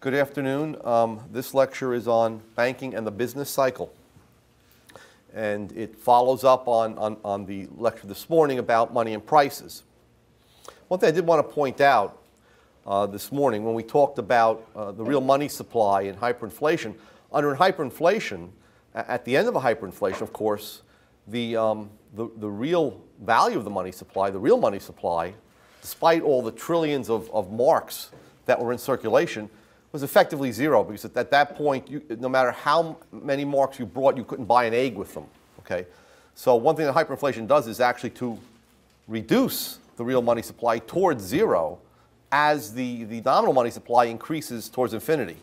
Good afternoon. Um, this lecture is on banking and the business cycle. And it follows up on, on, on, the lecture this morning about money and prices. One thing I did want to point out uh, this morning when we talked about uh, the real money supply and hyperinflation, under hyperinflation, at the end of a hyperinflation, of course, the, um, the, the real value of the money supply, the real money supply, despite all the trillions of, of marks that were in circulation, was effectively zero because at that point, you, no matter how many marks you brought, you couldn't buy an egg with them. Okay? So one thing that hyperinflation does is actually to reduce the real money supply towards zero as the, the nominal money supply increases towards infinity.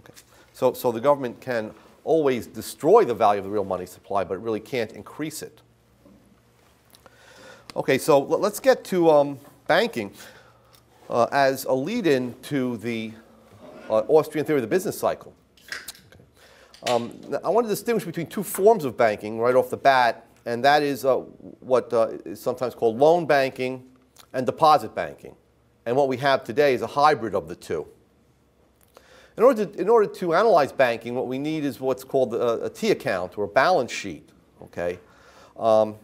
Okay? So, so the government can always destroy the value of the real money supply, but it really can't increase it. Okay, so let's get to um, banking uh, as a lead-in to the uh, Austrian theory of the business cycle. Okay. Um, I want to distinguish between two forms of banking right off the bat, and that is uh, what uh, is sometimes called loan banking and deposit banking. And what we have today is a hybrid of the two. In order to, in order to analyze banking, what we need is what's called a, a T account or a balance sheet. Okay? Um,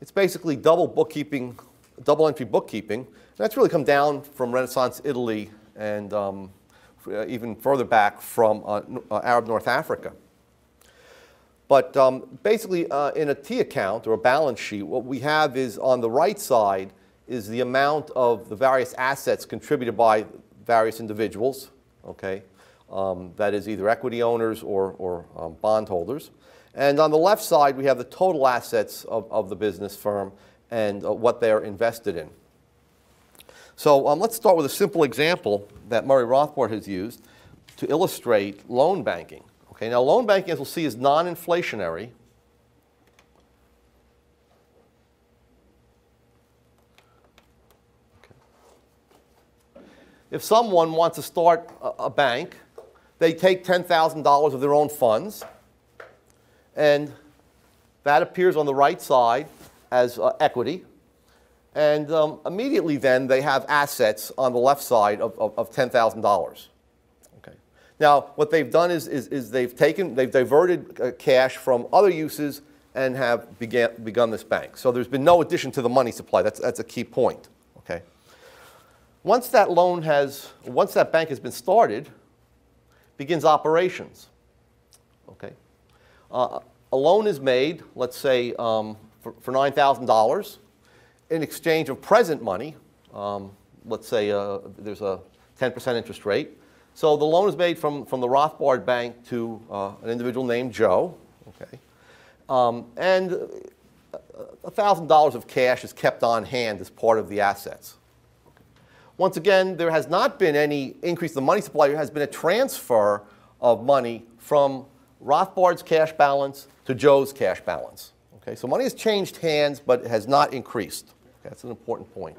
it's basically double bookkeeping, double entry bookkeeping. And that's really come down from Renaissance Italy and um, even further back from uh, uh, Arab North Africa. But um, basically, uh, in a T account or a balance sheet, what we have is on the right side is the amount of the various assets contributed by various individuals. Okay, um, that is either equity owners or, or um, bondholders. And on the left side, we have the total assets of, of the business firm and uh, what they're invested in. So um, let's start with a simple example that Murray Rothbard has used to illustrate loan banking. Okay, now loan banking, as we'll see, is non-inflationary. If someone wants to start a, a bank they take $10,000 of their own funds, and that appears on the right side as uh, equity. And um, immediately then they have assets on the left side of, of, of $10,000. Okay. Now, what they've done is, is, is they've taken, they've diverted uh, cash from other uses and have began, begun this bank. So there's been no addition to the money supply. That's, that's a key point. Okay. Once that loan has, once that bank has been started, begins operations. Okay? Uh, a loan is made, let's say, um, for, for $9,000 in exchange of present money. Um, let's say uh, there's a 10% interest rate. So the loan is made from, from the Rothbard Bank to uh, an individual named Joe. Okay? Um, and $1,000 of cash is kept on hand as part of the assets. Once again, there has not been any increase in the money supply. There has been a transfer of money from Rothbard's cash balance to Joe's cash balance. Okay, so money has changed hands, but it has not increased. That's an important point.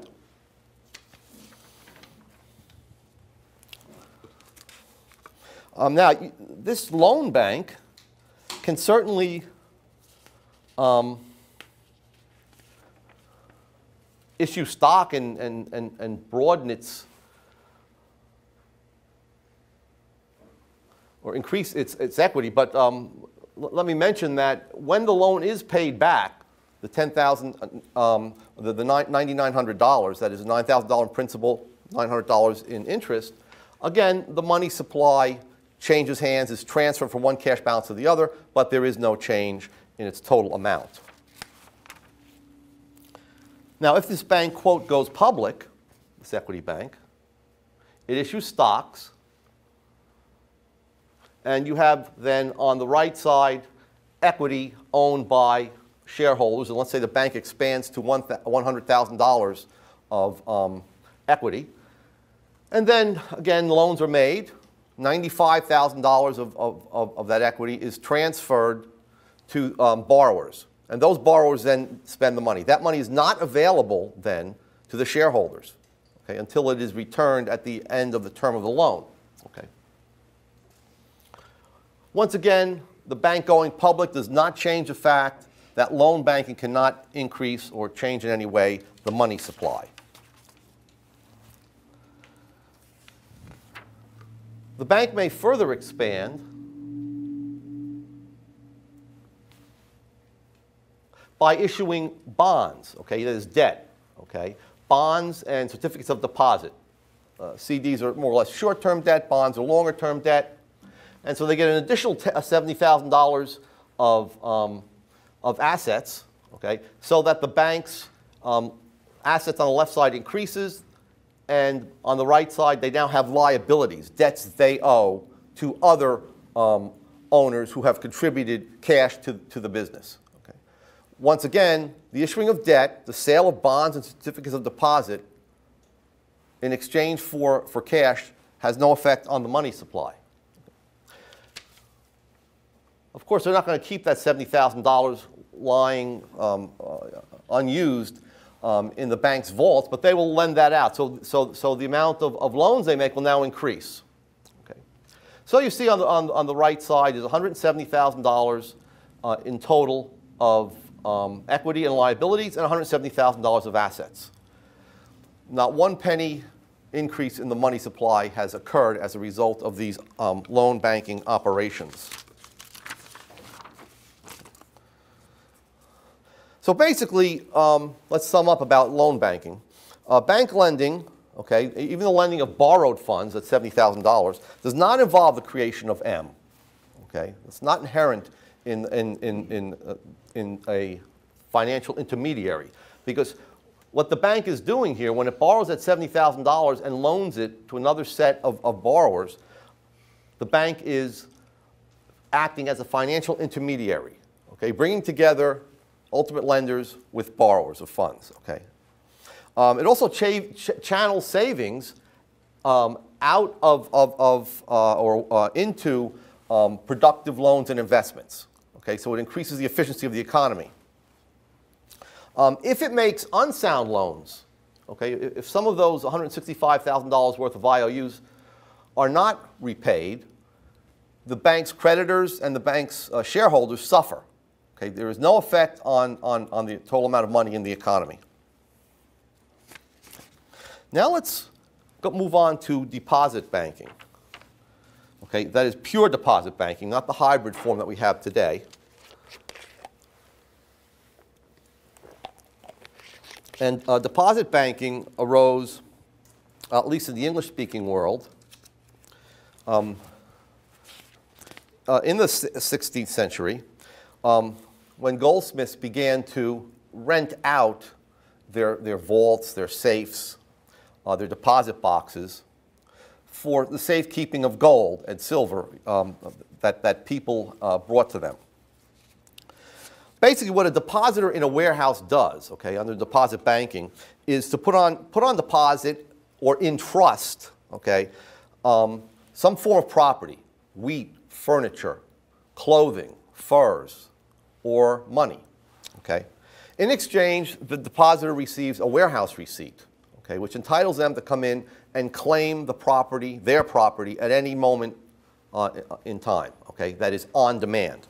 Um, now, this loan bank can certainly um, issue stock and, and, and, and broaden its or increase its, its equity. But um, let me mention that when the loan is paid back, the 10,000, um, the, the $9,900, that is $9,000 in principal, $900 in interest, again, the money supply changes hands, is transferred from one cash balance to the other, but there is no change in its total amount. Now, if this bank, quote, goes public, this equity bank, it issues stocks, and you have then on the right side equity owned by shareholders, and let's say the bank expands to $100,000 of um, equity. And then again, loans are made. $95,000 of, of, of, that equity is transferred to um, borrowers. And those borrowers then spend the money. That money is not available then to the shareholders okay, until it is returned at the end of the term of the loan. Okay. Once again, the bank going public does not change the fact that loan banking cannot increase or change in any way the money supply. the bank may further expand by issuing bonds, okay, that is debt, okay, bonds and certificates of deposit. Uh, CDs are more or less short-term debt, bonds are longer-term debt, and so they get an additional $70,000 of, um, of assets, okay, so that the bank's um, assets on the left side increases, and on the right side, they now have liabilities, debts they owe to other um, owners who have contributed cash to, to the business. Okay. Once again, the issuing of debt, the sale of bonds and certificates of deposit in exchange for, for cash has no effect on the money supply. Of course, they're not going to keep that $70,000 lying um, uh, unused um, in the bank's vaults, but they will lend that out. So, so, so the amount of, of loans they make will now increase. Okay. So you see on the, on, on the right side is $170,000 uh, in total of um, equity and liabilities and $170,000 of assets. Not one penny increase in the money supply has occurred as a result of these um, loan banking operations. So basically, um, let's sum up about loan banking. Uh, bank lending, okay, even the lending of borrowed funds at $70,000, does not involve the creation of M. Okay, it's not inherent in, in, in, in, uh, in a financial intermediary because what the bank is doing here, when it borrows at $70,000 and loans it to another set of, of borrowers, the bank is acting as a financial intermediary, okay, bringing together ultimate lenders with borrowers of funds. Okay. Um, it also cha ch channels savings um, out of, of, of uh, or uh, into um, productive loans and investments. Okay, so it increases the efficiency of the economy. Um, if it makes unsound loans, okay, if some of those $165,000 worth of IOUs are not repaid, the bank's creditors and the bank's uh, shareholders suffer. Okay, there is no effect on, on, on the total amount of money in the economy. Now let's go, move on to deposit banking. Okay, that is pure deposit banking, not the hybrid form that we have today. And uh, deposit banking arose, uh, at least in the English-speaking world, um, uh, in the 16th century um, when goldsmiths began to rent out their, their vaults, their safes, uh, their deposit boxes for the safekeeping of gold and silver um, that, that people uh, brought to them. Basically, what a depositor in a warehouse does, okay, under deposit banking, is to put on, put on deposit or in trust, okay, um, some form of property, wheat, furniture, clothing, furs, or money. Okay? In exchange, the depositor receives a warehouse receipt, okay, which entitles them to come in and claim the property, their property, at any moment uh, in time. Okay? That is on demand.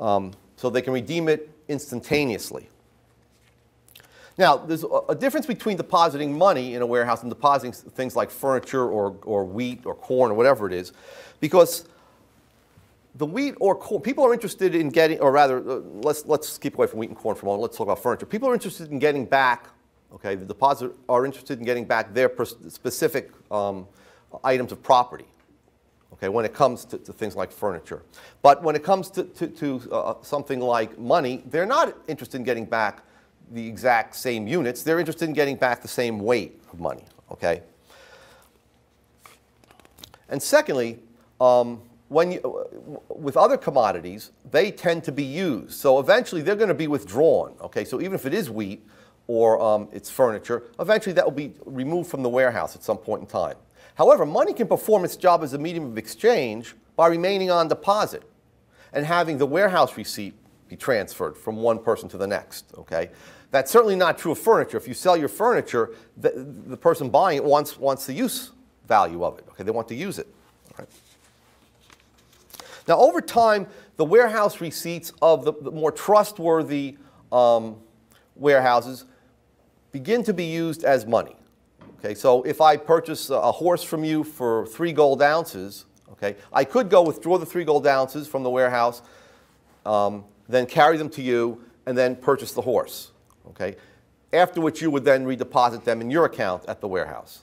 Um, so they can redeem it instantaneously. Now, there's a difference between depositing money in a warehouse and depositing things like furniture or, or wheat or corn or whatever it is, because the wheat or corn, people are interested in getting, or rather, uh, let's, let's keep away from wheat and corn for a moment. Let's talk about furniture. People are interested in getting back, okay, the deposit are interested in getting back their specific um, items of property, okay, when it comes to, to, things like furniture. But when it comes to, to, to uh, something like money, they're not interested in getting back the exact same units. They're interested in getting back the same weight of money, okay? And secondly, um, when you, with other commodities, they tend to be used. So eventually they're going to be withdrawn. Okay, so even if it is wheat or um, it's furniture, eventually that will be removed from the warehouse at some point in time. However, money can perform its job as a medium of exchange by remaining on deposit and having the warehouse receipt be transferred from one person to the next. Okay, that's certainly not true of furniture. If you sell your furniture, the, the person buying it wants wants the use value of it. Okay, they want to use it. Now, over time, the warehouse receipts of the, the more trustworthy um, warehouses begin to be used as money. Okay, so if I purchase a horse from you for three gold ounces, okay, I could go withdraw the three gold ounces from the warehouse, um, then carry them to you, and then purchase the horse. Okay, after which you would then redeposit them in your account at the warehouse.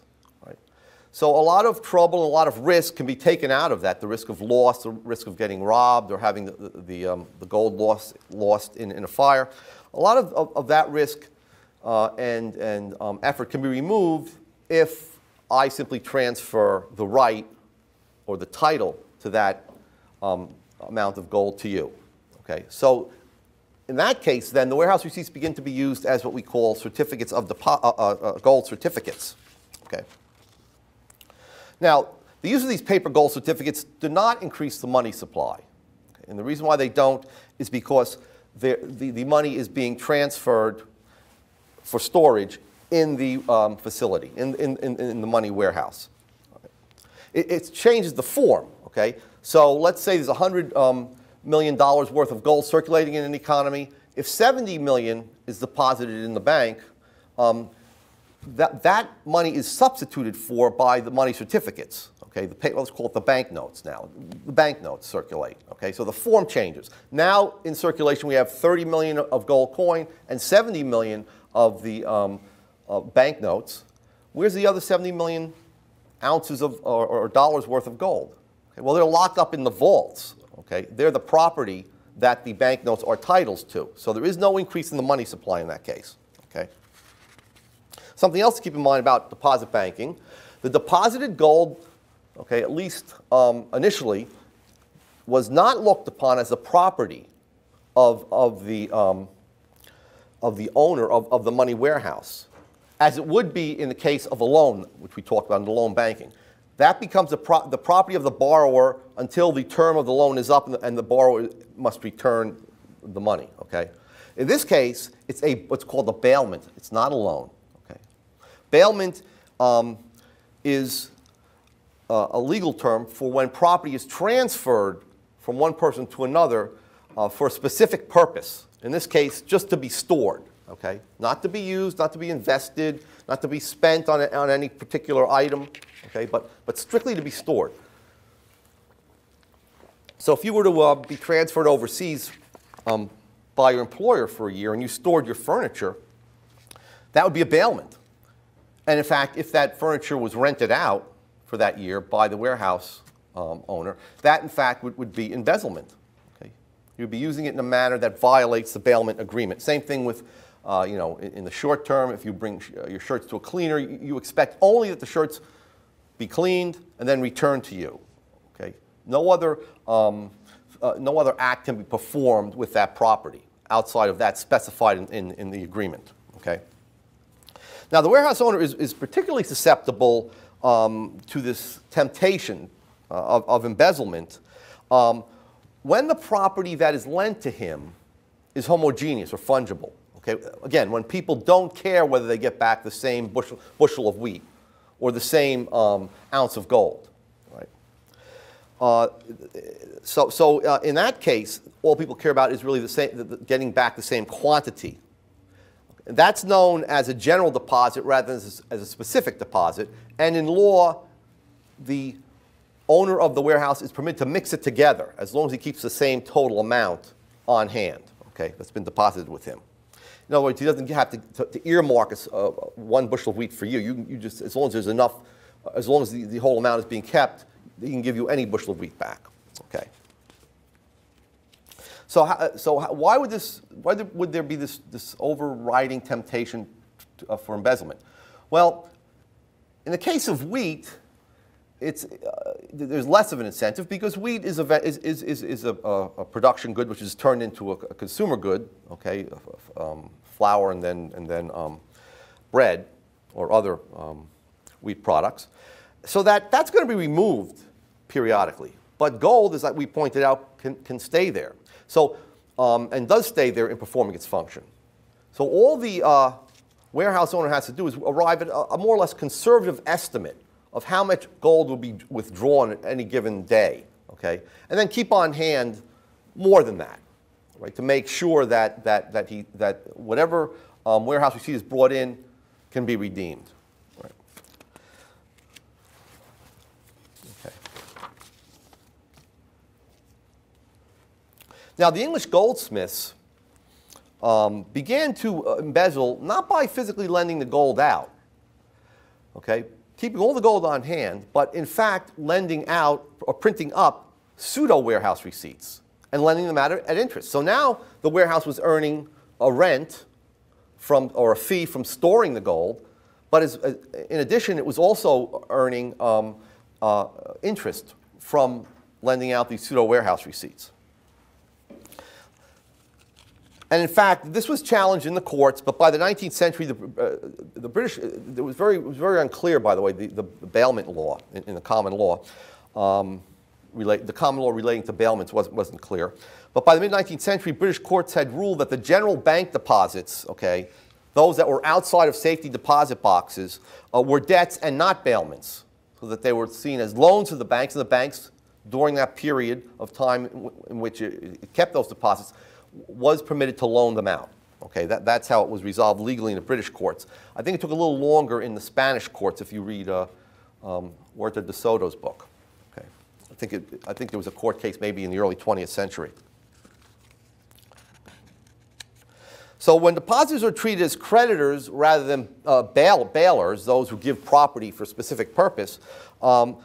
So a lot of trouble and a lot of risk can be taken out of that. The risk of loss, the risk of getting robbed, or having the, the, the, um, the gold lost, lost in, in a fire. A lot of, of, of that risk uh, and, and um, effort can be removed if I simply transfer the right or the title to that um, amount of gold to you. Okay, so in that case, then the warehouse receipts begin to be used as what we call certificates of depo- uh, uh, uh, gold certificates. Okay. Now, the use of these paper gold certificates do not increase the money supply. And the reason why they don't is because the, the, the money is being transferred for storage in the um, facility, in, in, in, in the money warehouse. It, it changes the form, okay? So let's say there's 100 um, million dollars worth of gold circulating in an economy. If 70 million is deposited in the bank, um, that, that money is substituted for by the money certificates. Okay, the pay, let's call it the bank notes now. The bank notes circulate. Okay, so the form changes. Now in circulation we have 30 million of gold coin and 70 million of the um, uh, bank notes. Where's the other 70 million ounces of or, or dollars worth of gold? Okay, well, they're locked up in the vaults. Okay, they're the property that the banknotes are titles to. So there is no increase in the money supply in that case. Something else to keep in mind about deposit banking: the deposited gold, okay, at least um, initially, was not looked upon as a property of of the um, of the owner of, of the money warehouse, as it would be in the case of a loan, which we talked about in the loan banking. That becomes the, pro- the property of the borrower until the term of the loan is up and the, and the borrower must return the money, okay? In this case, it's a, what's called a bailment. It's not a loan? Bailment um, is uh, a legal term for when property is transferred from one person to another uh, for a specific purpose. In this case, just to be stored, okay? Not to be used, not to be invested, not to be spent on, a, on any particular item, okay? But, but strictly to be stored. So if you were to uh, be transferred overseas um, by your employer for a year and you stored your furniture, that would be a bailment. And in fact, if that furniture was rented out for that year by the warehouse um, owner, that in fact would, would be embezzlement. Okay? You'd be using it in a manner that violates the bailment agreement. Same thing with, uh, you know, in, in, the short term, if you bring sh- uh, your shirts to a cleaner, you, you expect only that the shirts be cleaned and then returned to you. Okay? No other, um, uh, no other act can be performed with that property outside of that specified in, in, in the agreement. Okay? Now, the warehouse owner is, is particularly susceptible um, to this temptation uh, of, of, embezzlement um, when the property that is lent to him is homogeneous or fungible. Okay? Again, when people don't care whether they get back the same bushel, bushel of wheat or the same um, ounce of gold. Right? Uh, so so uh, in that case, all people care about is really the same, the, the, getting back the same quantity that's known as a general deposit rather than as a, specific deposit. And in law, the owner of the warehouse is permitted to mix it together as long as he keeps the same total amount on hand, okay, that's been deposited with him. In other words, he doesn't have to, to, to earmark a, uh, one bushel of wheat for you. You, you just, as long as there's enough, as long as the, the whole amount is being kept, he can give you any bushel of wheat back, okay. So, so why would this? Why would there be this, this overriding temptation to, uh, for embezzlement? Well, in the case of wheat, it's, uh, there's less of an incentive because wheat is a, is, is, is a, a, production good which is turned into a, a consumer good, okay, um, flour and then, and then um, bread or other um, wheat products. So that, that's going to be removed periodically. But gold, as we pointed out, can, can stay there. So, um, and does stay there in performing its function. So all the uh, warehouse owner has to do is arrive at a, a, more or less conservative estimate of how much gold will be withdrawn at any given day, okay? And then keep on hand more than that, right? To make sure that, that, that, he, that whatever um, warehouse receipt is brought in can be redeemed. Right? Now, the English goldsmiths um, began to uh, embezzle not by physically lending the gold out, okay, keeping all the gold on hand, but in fact lending out or printing up pseudo warehouse receipts and lending them out at interest. So now the warehouse was earning a rent from or a fee from storing the gold, but as, uh, in addition, it was also earning um, uh, interest from lending out these pseudo warehouse receipts. And in fact, this was challenged in the courts, but by the 19th century, the, uh, the British, it was, very, it was very unclear, by the way, the, the, bailment law in, in, the common law. Um, relate, the common law relating to bailments wasn't, wasn't clear. But by the mid-19th century, British courts had ruled that the general bank deposits, okay, those that were outside of safety deposit boxes, uh, were debts and not bailments, so that they were seen as loans to the banks, and the banks, during that period of time in which it, it kept those deposits, was permitted to loan them out. Okay, that, that's how it was resolved legally in the British courts. I think it took a little longer in the Spanish courts if you read uh, um, Huerta de Soto's book. Okay, I think, it, I think there was a court case maybe in the early 20th century. So when depositors are treated as creditors rather than uh, bail, bailers, those who give property for a specific purpose, um,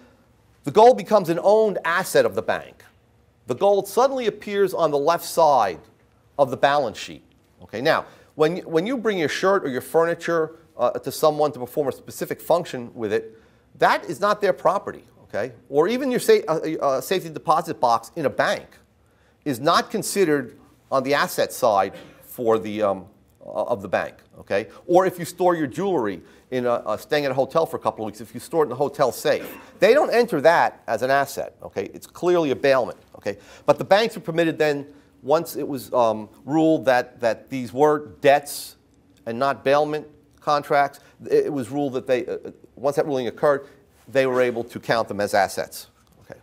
the gold becomes an owned asset of the bank. The gold suddenly appears on the left side of the balance sheet. Okay, now, when, when you bring your shirt or your furniture uh, to someone to perform a specific function with it, that is not their property, okay? Or even your sa uh, uh, safety deposit box in a bank is not considered on the asset side for the, um, uh, of the bank, okay? Or if you store your jewelry in a, staying at a hotel for a couple of weeks, if you store it in a hotel safe, they don't enter that as an asset, okay? It's clearly a bailment, okay? But the banks are permitted then once it was um, ruled that, that these were debts and not bailment contracts, it was ruled that they, uh, once that ruling occurred, they were able to count them as assets. Okay.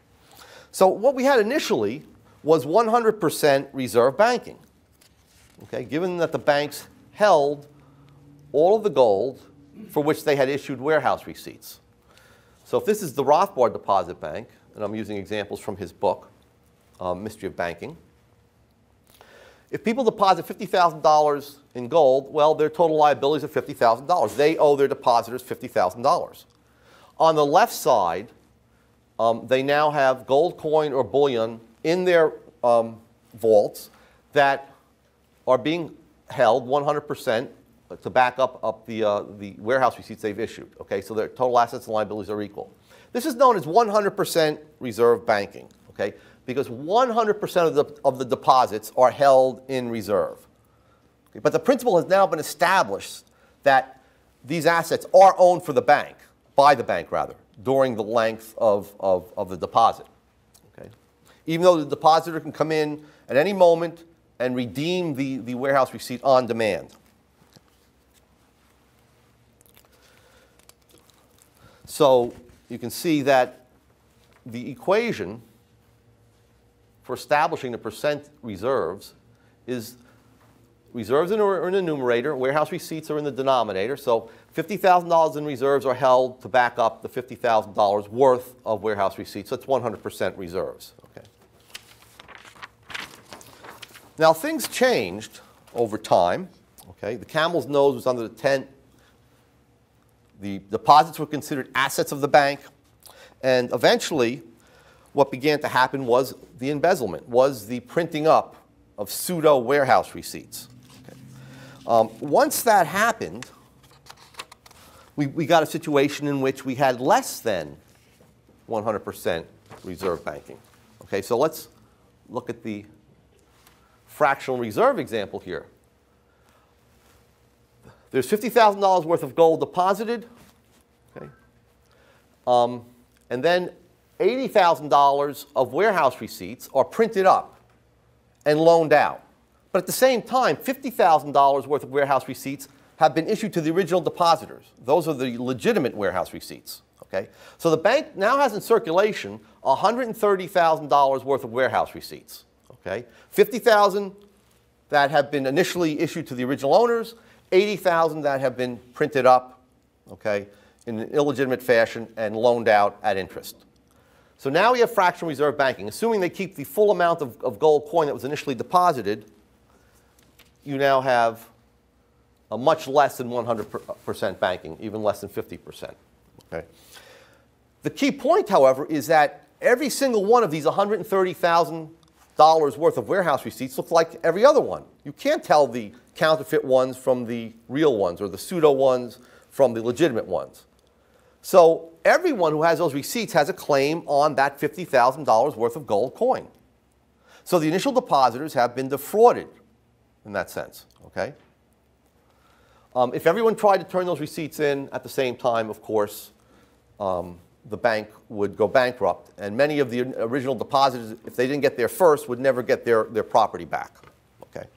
So what we had initially was 100% reserve banking. Okay, given that the banks held all of the gold for which they had issued warehouse receipts. So if this is the Rothbard Deposit Bank, and I'm using examples from his book, um, Mystery of Banking, if people deposit $50,000 in gold, well, their total liabilities are $50,000. They owe their depositors $50,000. On the left side, um, they now have gold coin or bullion in their um, vaults that are being held 100% to back up, up the, uh, the warehouse receipts they've issued. Okay, so their total assets and liabilities are equal. This is known as 100% reserve banking. Okay, because 100% of the, of the deposits are held in reserve. Okay, but the principle has now been established that these assets are owned for the bank, by the bank rather, during the length of, of, of the deposit. Okay? Even though the depositor can come in at any moment and redeem the, the warehouse receipt on demand. So you can see that the equation for establishing the percent reserves is reserves are in the numerator, warehouse receipts are in the denominator. So $50,000 in reserves are held to back up the $50,000 worth of warehouse receipts. That's 100% reserves. Okay. Now things changed over time. Okay, the camel's nose was under the tent. The deposits were considered assets of the bank, and eventually what began to happen was the embezzlement, was the printing up of pseudo warehouse receipts. Okay. Um, once that happened, we, we got a situation in which we had less than 100% reserve banking. Okay, so let's look at the fractional reserve example here. There's $50,000 worth of gold deposited, okay? Um, and then $80,000 of warehouse receipts are printed up and loaned out. But at the same time, $50,000 worth of warehouse receipts have been issued to the original depositors. Those are the legitimate warehouse receipts. Okay? So the bank now has in circulation $130,000 worth of warehouse receipts. Okay? 50,000 that have been initially issued to the original owners, 80,000 that have been printed up, okay, in an illegitimate fashion and loaned out at interest. So now we have fractional reserve banking. Assuming they keep the full amount of, of gold coin that was initially deposited, you now have a much less than 100% uh, banking, even less than 50%. Okay? The key point, however, is that every single one of these $130,000 worth of warehouse receipts looks like every other one. You can't tell the counterfeit ones from the real ones or the pseudo ones from the legitimate ones. So everyone who has those receipts has a claim on that $50,000 worth of gold coin. So the initial depositors have been defrauded in that sense, okay? Um, if everyone tried to turn those receipts in at the same time, of course, um, the bank would go bankrupt. And many of the original depositors, if they didn't get there first, would never get their, their property back, okay?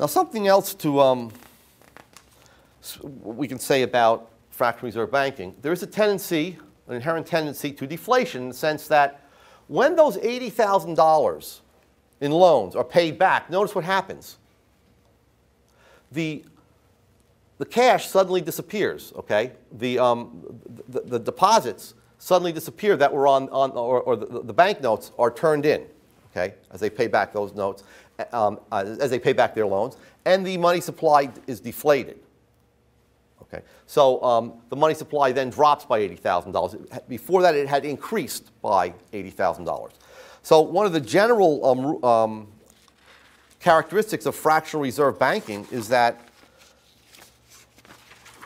Now, something else to um, we can say about fractional reserve banking. There is a tendency, an inherent tendency to deflation in the sense that when those $80,000 in loans are paid back, notice what happens. The, the cash suddenly disappears, okay? The, um, the, the, deposits suddenly disappear that were on, on or, or the, the bank notes are turned in, okay, as they pay back those notes, um, uh, as they pay back their loans, and the money supply is deflated. Okay, so um, the money supply then drops by $80,000. Before that, it had increased by $80,000. So one of the general um, um, characteristics of fractional reserve banking is that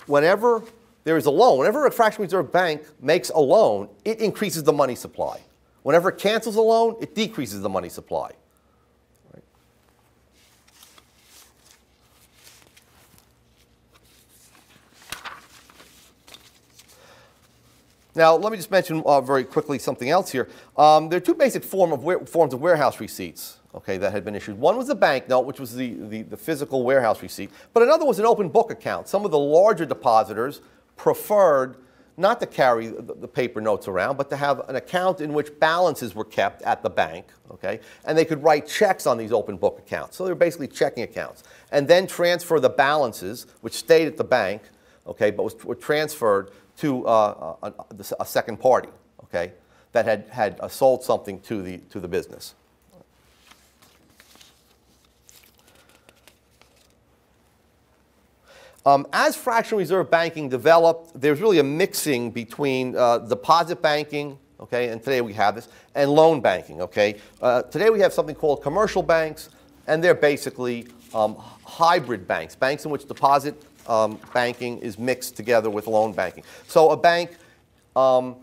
whenever there is a loan, whenever a fractional reserve bank makes a loan, it increases the money supply. Whenever it cancels a loan, it decreases the money supply. Now, let me just mention uh, very quickly something else here. Um, there are two basic form of forms of warehouse receipts okay, that had been issued. One was a bank note, which was the, the, the, physical warehouse receipt, but another was an open book account. Some of the larger depositors preferred not to carry the, the paper notes around, but to have an account in which balances were kept at the bank, okay, and they could write checks on these open book accounts. So they were basically checking accounts, and then transfer the balances, which stayed at the bank, okay, but were transferred to uh, a, a, second party, okay, that had, had uh, sold something to the, to the business. Um, as fractional reserve banking developed, there's really a mixing between uh, deposit banking, okay, and today we have this, and loan banking, okay. Uh, today we have something called commercial banks, and they're basically um, hybrid banks, banks in which deposit um, banking is mixed together with loan banking. So a bank um,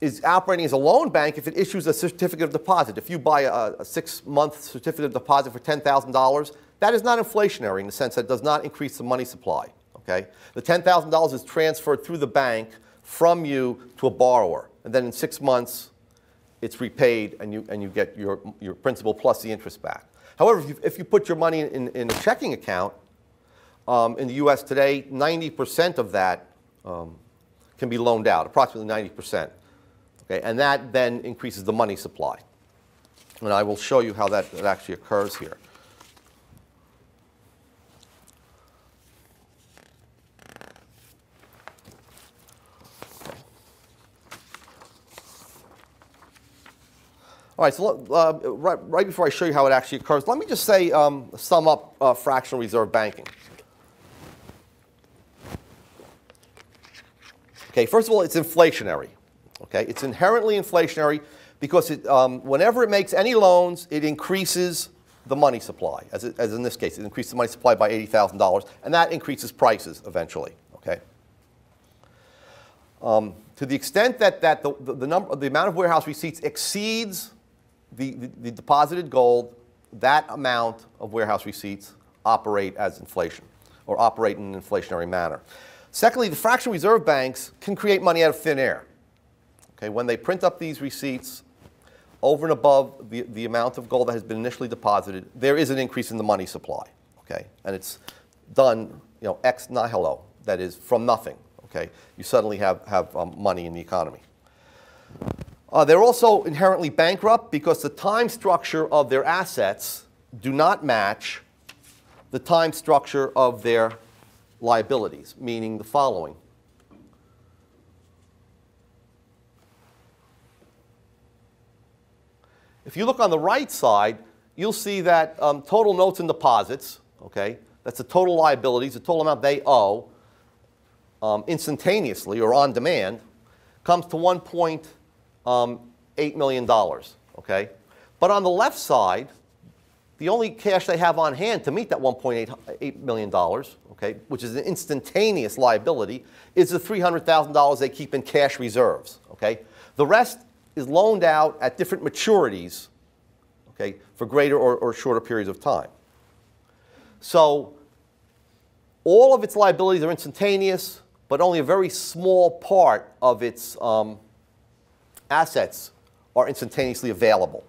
is operating as a loan bank if it issues a certificate of deposit. If you buy a, a six-month certificate of deposit for $10,000, that is not inflationary in the sense that it does not increase the money supply. Okay? The $10,000 is transferred through the bank from you to a borrower. And then in six months, it's repaid and you, and you get your, your principal plus the interest back. However, if you, if you put your money in, in a checking account, um, in the US today, 90% of that um, can be loaned out, approximately 90%. Okay, and that then increases the money supply. And I will show you how that, that actually occurs here. All right, so uh, right, right, before I show you how it actually occurs, let me just say, um, sum up uh, fractional reserve banking. Okay, first of all, it's inflationary. Okay, it's inherently inflationary because it, um, whenever it makes any loans, it increases the money supply. As, it, as in this case, it increases the money supply by $80,000, and that increases prices eventually. Okay. Um, to the extent that, that the, the, the, number, the amount of warehouse receipts exceeds the, the, the deposited gold, that amount of warehouse receipts operate as inflation or operate in an inflationary manner. Secondly, the fractional reserve banks can create money out of thin air. Okay, when they print up these receipts over and above the, the amount of gold that has been initially deposited, there is an increase in the money supply. Okay, and it's done, you know, ex nihilo, that is from nothing. Okay, you suddenly have, have um, money in the economy. Uh, they're also inherently bankrupt because the time structure of their assets do not match the time structure of their liabilities, meaning the following. If you look on the right side, you'll see that um, total notes and deposits, okay, that's the total liabilities, the total amount they owe um, instantaneously or on demand, comes to $1.8 um, million, okay? But on the left side, the only cash they have on hand to meet that $1.8 million, okay, which is an instantaneous liability, is the $300,000 they keep in cash reserves, okay? The rest is loaned out at different maturities, okay, for greater or, or shorter periods of time. So all of its liabilities are instantaneous, but only a very small part of its um, assets are instantaneously available.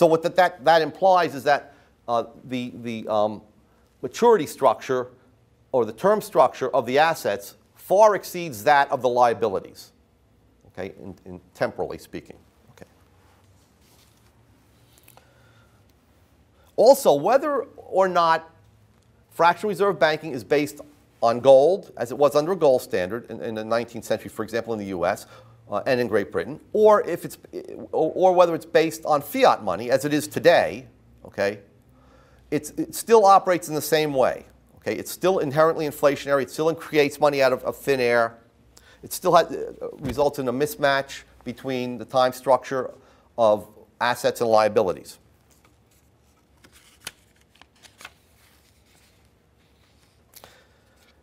So what that, that, that implies is that uh, the, the um, maturity structure or the term structure of the assets far exceeds that of the liabilities, okay, in, in temporally speaking. Okay. Also, whether or not fractional reserve banking is based on gold, as it was under a gold standard in, in the 19th century, for example, in the US, uh, and in Great Britain, or, if it's, or, or, whether it's based on fiat money, as it is today, okay, it still operates in the same way. Okay, it's still inherently inflationary. It still creates money out of, of thin air. It still has, uh, results in a mismatch between the time structure of assets and liabilities.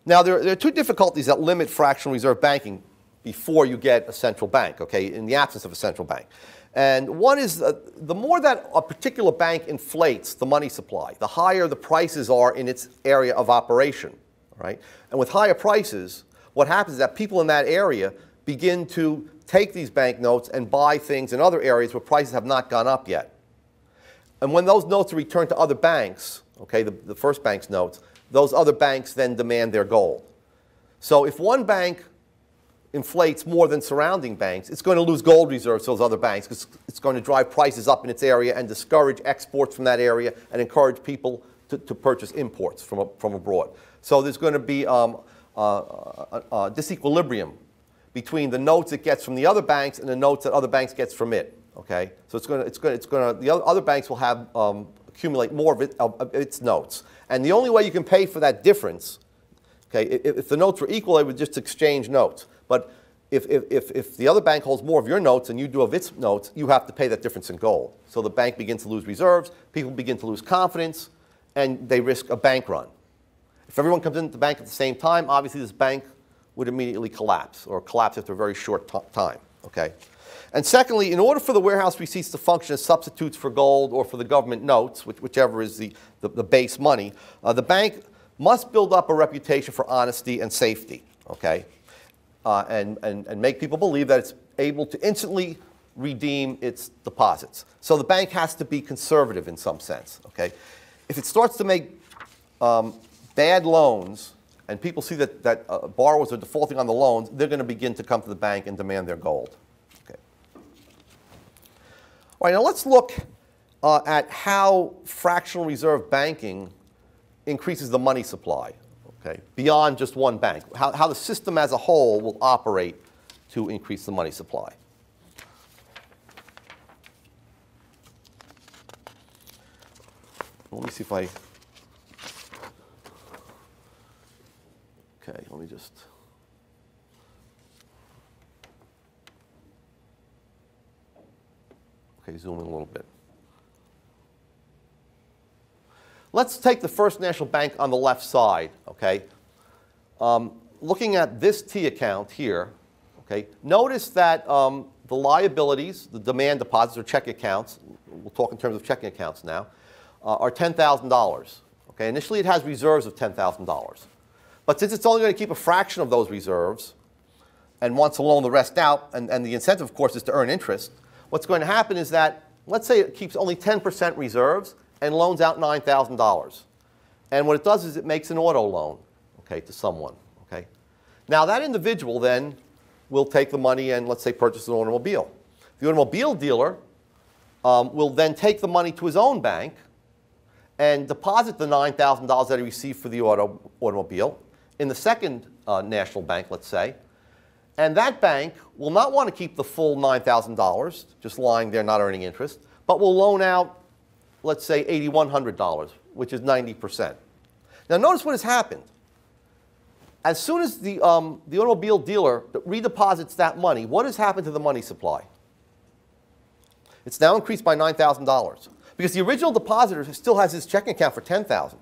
Now, there, there, are two difficulties that limit fractional reserve banking before you get a central bank, okay, in the absence of a central bank. And one is uh, the more that a particular bank inflates the money supply, the higher the prices are in its area of operation, right? And with higher prices, what happens is that people in that area begin to take these banknotes and buy things in other areas where prices have not gone up yet. And when those notes are returned to other banks, okay, the, the first bank's notes, those other banks then demand their gold. So if one bank inflates more than surrounding banks, it's going to lose gold reserves to those other banks because it's going to drive prices up in its area and discourage exports from that area and encourage people to, to purchase imports from, a, from abroad. So there's going to be um, a, a, a disequilibrium between the notes it gets from the other banks and the notes that other banks gets from it. Okay, so it's going to, it's going to, it's going to the other banks will have um, accumulate more of, it, of its notes, and the only way you can pay for that difference, okay, if, if the notes were equal, they would just exchange notes. But if, if, if, the other bank holds more of your notes and you do of its notes, you have to pay that difference in gold. So the bank begins to lose reserves, people begin to lose confidence, and they risk a bank run. If everyone comes into the bank at the same time, obviously this bank would immediately collapse or collapse after a very short time. Okay? And secondly, in order for the warehouse receipts to function as substitutes for gold or for the government notes, which, whichever is the, the, the base money, uh, the bank must build up a reputation for honesty and safety. Okay? Uh, and, and, and make people believe that it's able to instantly redeem its deposits. So the bank has to be conservative in some sense. Okay? If it starts to make um, bad loans and people see that, that uh, borrowers are defaulting on the loans, they're going to begin to come to the bank and demand their gold. Okay. All right, now let's look uh, at how fractional reserve banking increases the money supply okay, beyond just one bank, how, how the system as a whole will operate to increase the money supply. Let me see if I, okay, let me just, okay, zoom in a little bit. Let's take the First National Bank on the left side, okay? Um, looking at this T account here, okay, notice that um, the liabilities, the demand deposits or check accounts, we'll talk in terms of checking accounts now, uh, are $10,000. Okay, initially it has reserves of $10,000. But since it's only going to keep a fraction of those reserves and wants to loan the rest out, and, and the incentive, of course, is to earn interest, what's going to happen is that, let's say it keeps only 10% reserves, and loans out $9,000. And what it does is it makes an auto loan, okay, to someone, okay? Now that individual then will take the money and let's say purchase an automobile. The automobile dealer um, will then take the money to his own bank and deposit the $9,000 that he received for the auto, automobile in the second uh, national bank, let's say. And that bank will not want to keep the full $9,000 just lying there not earning interest, but will loan out, let's say, $8,100, which is 90%. Now, notice what has happened. As soon as the, um, the automobile dealer redeposits that money, what has happened to the money supply? It's now increased by $9,000 because the original depositor still has his checking account for 10,000.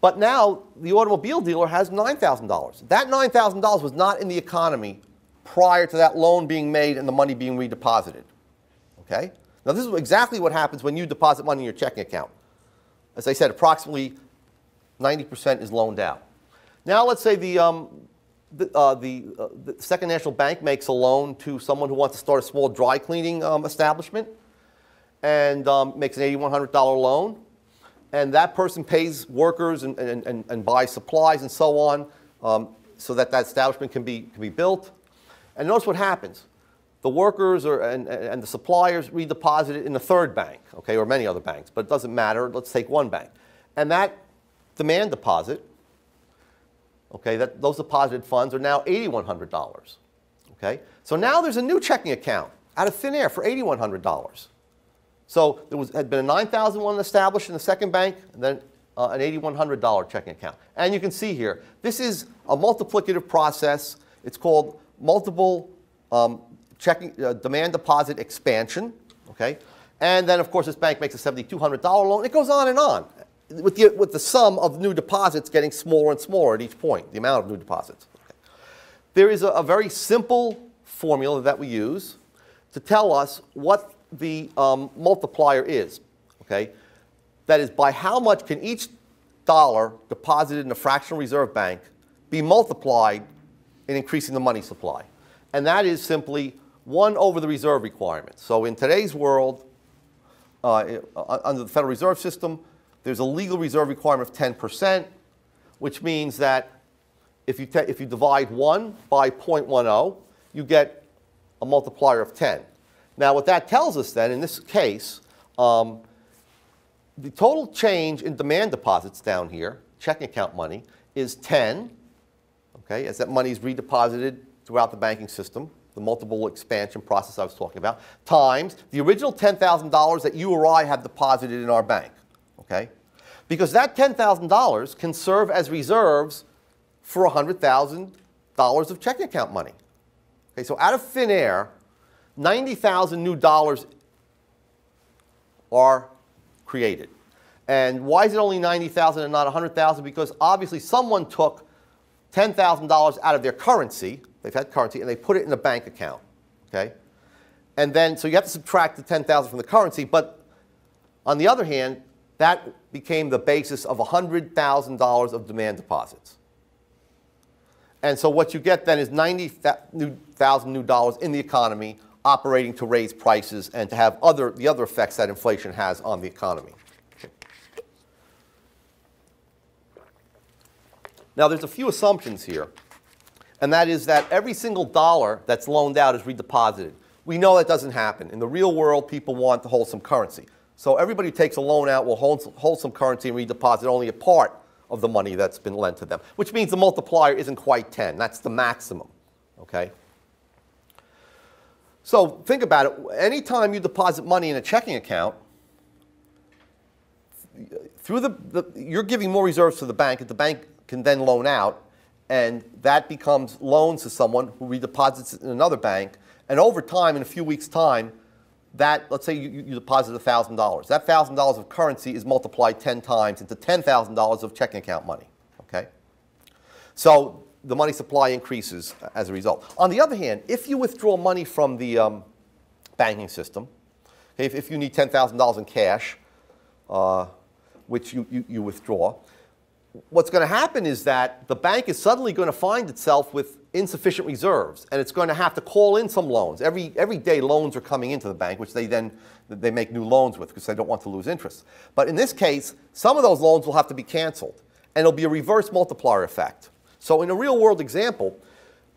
But now the automobile dealer has $9,000. That $9,000 was not in the economy prior to that loan being made and the money being redeposited. Okay? Now, this is exactly what happens when you deposit money in your checking account. As I said, approximately 90% is loaned out. Now, let's say the, um, the, uh, the, uh, the, Second National Bank makes a loan to someone who wants to start a small dry cleaning um, establishment and um, makes an $8,100 loan. And that person pays workers and, and, and, and buys supplies and so on um, so that that establishment can be, can be built. And notice what happens. The workers are, and, and the suppliers redeposit it in the third bank, okay, or many other banks, but it doesn't matter. Let's take one bank. And that demand deposit, okay, that, those deposited funds are now $8,100. Okay? So now there's a new checking account out of thin air for $8,100. So there was, had been a 9,001 established in the second bank, and then uh, an $8,100 checking account. And you can see here, this is a multiplicative process. It's called multiple um, checking uh, demand deposit expansion. Okay, and then of course this bank makes a $7,200 loan. It goes on and on with the, with the sum of new deposits getting smaller and smaller at each point, the amount of new deposits. Okay. There is a, a very simple formula that we use to tell us what the um, multiplier is. Okay? That is, by how much can each dollar deposited in a fractional reserve bank be multiplied in increasing the money supply? And that is simply 1 over the reserve requirement. So in today's world, uh, uh under the Federal Reserve System, there's a legal reserve requirement of 10%, which means that if you, if you divide 1 by 0.10, you get a multiplier of 10. Now, what that tells us then, in this case, um, the total change in demand deposits down here, checking account money, is 10, okay, as that money is redeposited throughout the banking system, the multiple expansion process I was talking about, times the original $10,000 that you or I have deposited in our bank, okay? Because that $10,000 can serve as reserves for $100,000 of checking account money. Okay, so out of thin air, 90,000 new dollars are created. And why is it only 90,000 and not 100,000? Because obviously someone took $10,000 out of their currency, they've had currency, and they put it in a bank account, okay? And then, so you have to subtract the 10,000 from the currency, but on the other hand, that became the basis of $100,000 of demand deposits. And so what you get then is 90,000 new dollars in the economy operating to raise prices and to have other, the other effects that inflation has on the economy. Now, there's a few assumptions here, and that is that every single dollar that's loaned out is redeposited. We know that doesn't happen. In the real world, people want to hold some currency. So everybody who takes a loan out will hold, hold some currency and redeposit only a part of the money that's been lent to them, which means the multiplier isn't quite 10. That's the maximum, okay? So think about it. Anytime you deposit money in a checking account, through the, the, you're giving more reserves to the bank, and the bank can then loan out, and that becomes loans to someone who redeposits it in another bank. And over time, in a few weeks' time, that let's say you, you deposit $1,000. That $1,000 of currency is multiplied 10 times into $10,000 of checking account money. Okay? So the money supply increases as a result. On the other hand, if you withdraw money from the um, banking system, if, if you need $10,000 in cash, uh, which you, you, you withdraw, what's going to happen is that the bank is suddenly going to find itself with insufficient reserves, and it's going to have to call in some loans. Every, every day loans are coming into the bank, which they then they make new loans with because they don't want to lose interest. But in this case, some of those loans will have to be canceled, and it'll be a reverse multiplier effect. So in a real world example,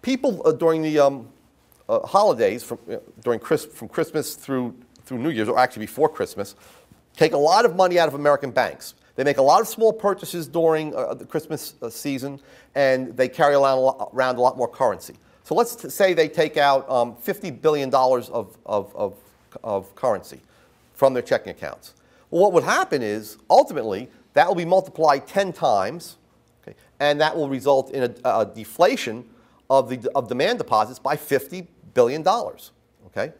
people uh, during the um, uh, holidays, from, uh, during Chris, from Christmas through, through New Year's, or actually before Christmas, take a lot of money out of American banks. They make a lot of small purchases during uh, the Christmas uh, season, and they carry around a, lot, around a lot more currency. So let's say they take out um, $50 billion of, of, of, of currency from their checking accounts. Well, what would happen is, ultimately, that will be multiplied 10 times, okay, and that will result in a, a deflation of, the, of demand deposits by $50 billion, okay?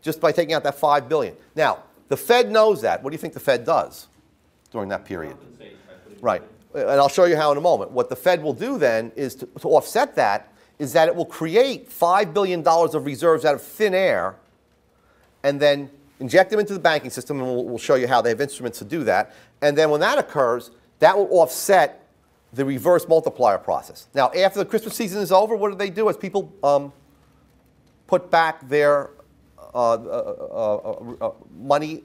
Just by taking out that 5 billion. Now, the Fed knows that. What do you think the Fed does during that period? Right. And I'll show you how in a moment. What the Fed will do then is to, to offset that is that it will create $5 billion of reserves out of thin air and then inject them into the banking system, and we'll, we'll, show you how they have instruments to do that. And then when that occurs, that will offset the reverse multiplier process. Now, after the Christmas season is over, what do they do as people um, put back their money,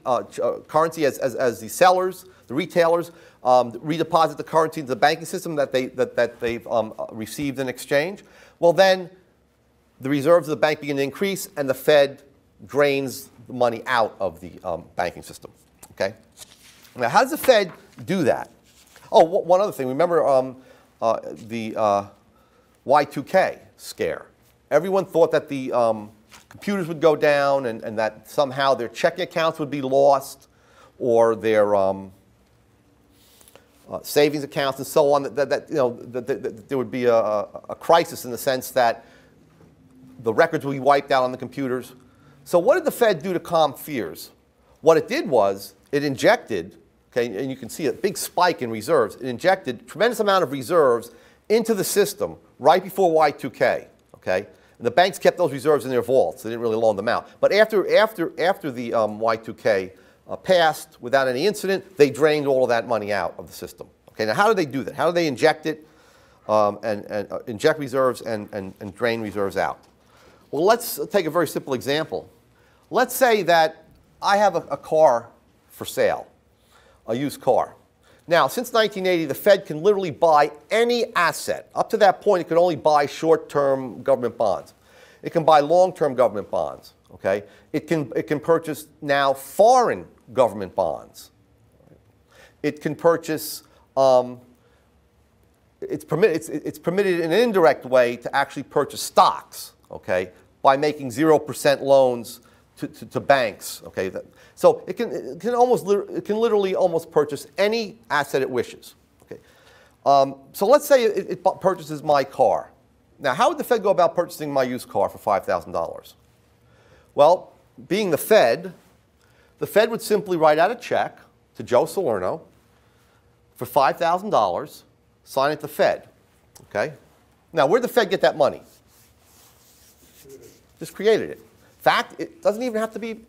currency as, as, as, the sellers, the retailers, um, redeposit the currency into the banking system that, they, that, that they've um, received in exchange. Well, then the reserves of the bank begin to increase, and the Fed drains the money out of the um, banking system. Okay? Now, how does the Fed do that? Oh, one other thing. Remember um, uh, the uh, Y2K scare? Everyone thought that the um, computers would go down and, and that somehow their checking accounts would be lost or their um, uh, savings accounts and so on, that, that, you know, that, that, that there would be a, a, crisis in the sense that the records would be wiped out on the computers. So what did the Fed do to calm fears? What it did was it injected, okay, and you can see a big spike in reserves. It injected tremendous amount of reserves into the system right before Y2K, okay? And the banks kept those reserves in their vaults. They didn't really loan them out. But after, after, after the um, Y2K uh, passed without any incident, they drained all of that money out of the system. Okay, now how do they do that? How do they inject it um, and, and uh, inject reserves and, and, and drain reserves out? Well, let's take a very simple example. Let's say that I have a, a car for sale, a used car. Now, since 1980, the Fed can literally buy any asset. Up to that point, it could only buy short-term government bonds. It can buy long-term government bonds, okay? It can, it can purchase now foreign government bonds. It can purchase, um, it's, permit, it's, it's permitted in an indirect way to actually purchase stocks, okay, by making 0% loans to, to, to, banks. Okay, so it can, it can almost it can literally almost purchase any asset it wishes. Okay, um, so let's say it, it, purchases my car. Now, how would the Fed go about purchasing my used car for five thousand dollars? Well, being the Fed, the Fed would simply write out a check to Joe Salerno for five thousand dollars, sign it to Fed. Okay. Now, where did the Fed get that money? Just created it fact, it doesn't even have to be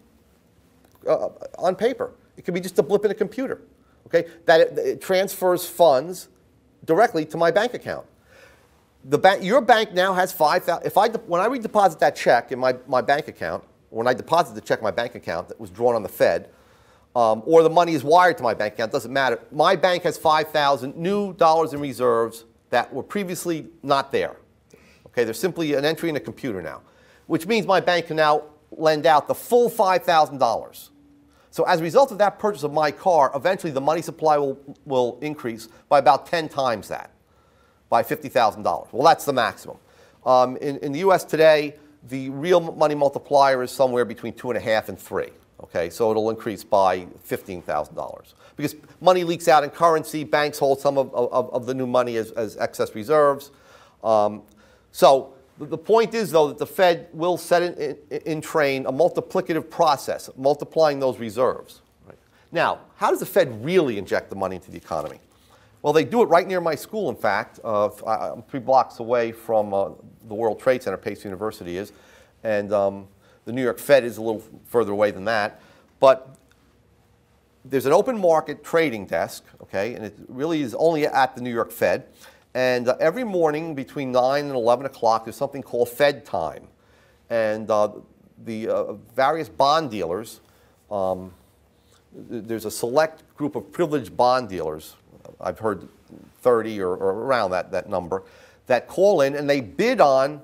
uh, on paper. It could be just a blip in a computer, okay? That it, it transfers funds directly to my bank account. The bank, your bank now has 5,000, if I, when I redeposit that check in my, my bank account, when I deposit the check in my bank account that was drawn on the Fed, um, or the money is wired to my bank account, doesn't matter. My bank has 5,000 new dollars in reserves that were previously not there. Okay, they're simply an entry in a computer now which means my bank can now lend out the full $5,000. So as a result of that purchase of my car, eventually the money supply will, will increase by about 10 times that, by $50,000. Well, that's the maximum. Um, in, in the US today, the real money multiplier is somewhere between two and a half and three. Okay, so it'll increase by $15,000. Because money leaks out in currency, banks hold some of, of, of the new money as, as excess reserves. Um, so the point is, though, that the Fed will set in, in, in train a multiplicative process, multiplying those reserves. Right? Now, how does the Fed really inject the money into the economy? Well, they do it right near my school, in fact. Uh, I'm three blocks away from uh, the World Trade Center, Pace University is, and um, the New York Fed is a little further away than that. But there's an open market trading desk, okay, and it really is only at the New York Fed. And uh, every morning between 9 and 11 o'clock, there's something called Fed time. And uh, the uh, various bond dealers, um, there's a select group of privileged bond dealers, I've heard 30 or, or around that, that number, that call in and they bid on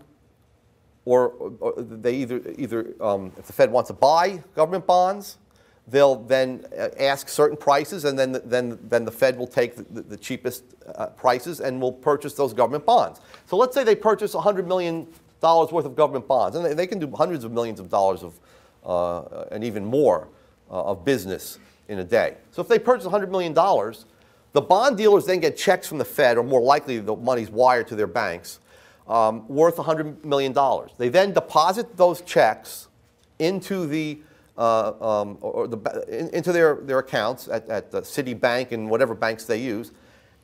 or, or, they either, either um, if the Fed wants to buy government bonds, they'll then uh, ask certain prices, and then, the- then, then the Fed will take the, the cheapest uh, prices and will purchase those government bonds. So let's say they purchase $100 million worth of government bonds, and they, they can do hundreds of millions of dollars of, uh, and even more uh, of business in a day. So if they purchase $100 million, the bond dealers then get checks from the Fed, or more likely the money's wired to their banks, um, worth $100 million. They then deposit those checks into the uh, um, or the, in- into their, their accounts at, at the Citibank and whatever banks they use.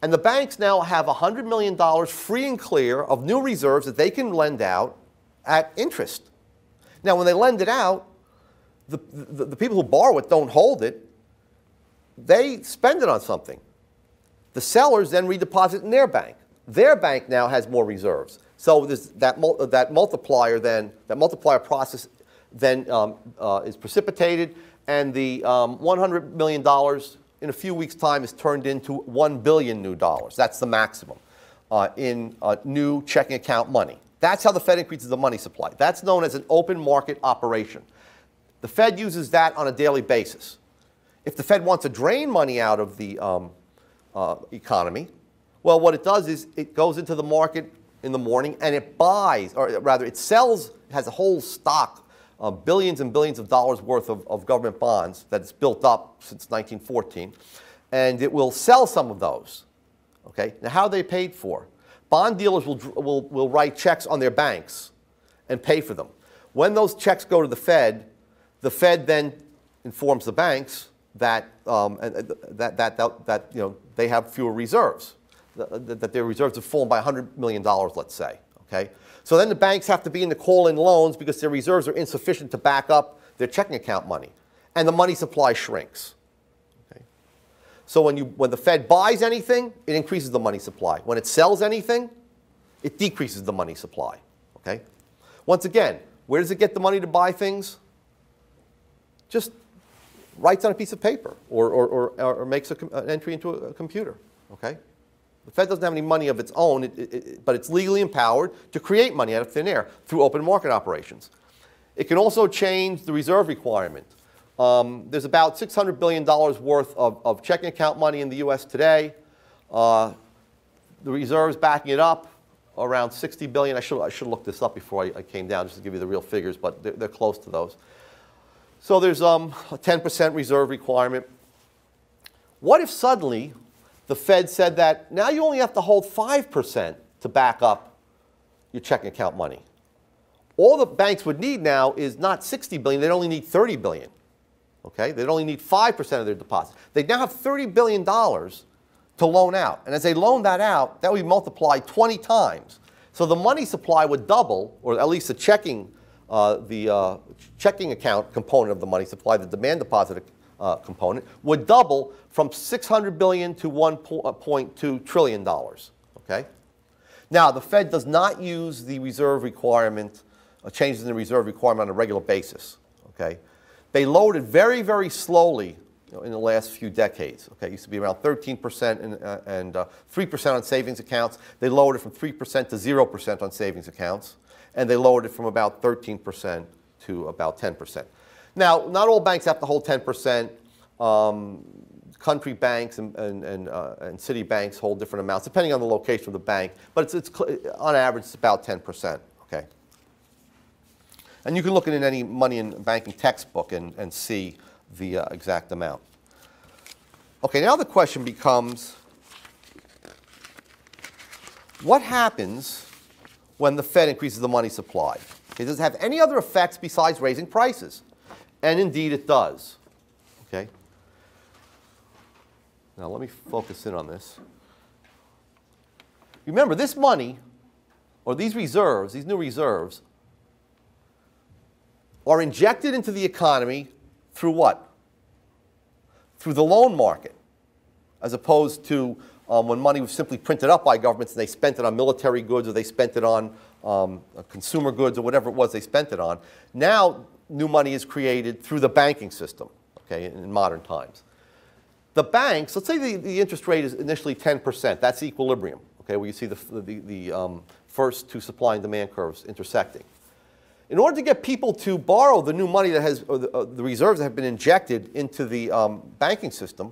And the banks now have $100 million free and clear of new reserves that they can lend out at interest. Now, when they lend it out, the, the, the people who borrow it don't hold it, they spend it on something. The sellers then redeposit in their bank. Their bank now has more reserves. So that, that multiplier then, that multiplier process then um, uh, is precipitated, and the um, $100 million in a few weeks' time is turned into 1 billion new dollars. That's the maximum uh, in uh, new checking account money. That's how the Fed increases the money supply. That's known as an open market operation. The Fed uses that on a daily basis. If the Fed wants to drain money out of the um, uh, economy, well, what it does is it goes into the market in the morning and it buys, or rather, it sells, has a whole stock of billions and billions of dollars worth of, of government bonds that's built up since 1914, and it will sell some of those. Okay, now how are they paid for? Bond dealers will, will, will write checks on their banks and pay for them. When those checks go to the Fed, the Fed then informs the banks that, um, and that, that, that, that you know, they have fewer reserves, that, that their reserves have fallen by $100 million, let's say. Okay? So then the banks have to be in the call-in loans because their reserves are insufficient to back up their checking account money. And the money supply shrinks. Okay? So when, you, when the Fed buys anything, it increases the money supply. When it sells anything, it decreases the money supply. Okay? Once again, where does it get the money to buy things? Just writes on a piece of paper or, or, or, or makes a, an entry into a, a computer. Okay? The Fed doesn't have any money of its own, it, it, it- but it's legally empowered to create money out of thin air through open market operations. It can also change the reserve requirement. Um, there's about $600 billion worth of, of checking account money in the US today. Uh, the reserves backing it up around 60 billion. I should, I should look this up before I, I came down just to give you the real figures, but they're, they're close to those. So there's um, a 10% reserve requirement. What if suddenly the Fed said that now you only have to hold 5% to back up your checking account money? All the banks would need now is not 60 billion, they'd only need 30 billion. Okay? They'd only need 5% of their deposits. They now have $30 billion to loan out. And as they loan that out, that would be multiplied 20 times. So the money supply would double, or at least the checking, uh, the uh, checking account component of the money supply, the demand deposit uh, component, would double from 600 billion to 1.2 trillion dollars. Okay? Now, the Fed does not use the reserve requirement, uh, changes in the reserve requirement on a regular basis. Okay? They lowered it very, very slowly you know, in the last few decades. Okay? It used to be around 13% and, uh, and uh, 3% on savings accounts. They lowered it from 3% to 0% on savings accounts. And they lowered it from about 13% to about 10%. Now, not all banks have to hold 10%. Um, country banks and, and, and, uh, and city banks hold different amounts, depending on the location of the bank. But it's, it's, on average, it's about 10%. Okay? And you can look in any money and banking textbook and, and see the uh, exact amount. Okay, now the question becomes what happens when the Fed increases the money supply? Does it have any other effects besides raising prices? And indeed it does. Okay? Now let me focus in on this. Remember, this money, or these reserves, these new reserves, are injected into the economy through what? Through the loan market, as opposed to um, when money was simply printed up by governments and they spent it on military goods or they spent it on um, consumer goods or whatever it was they spent it on. Now, new money is created through the banking system, okay, in, modern times. The banks, let's say the, the interest rate is initially 10%, that's equilibrium, okay, where you see the, the, the um, first two supply and demand curves intersecting. in order to get people to borrow the new money that has, or the, uh, the reserves that have been injected into the um, banking system,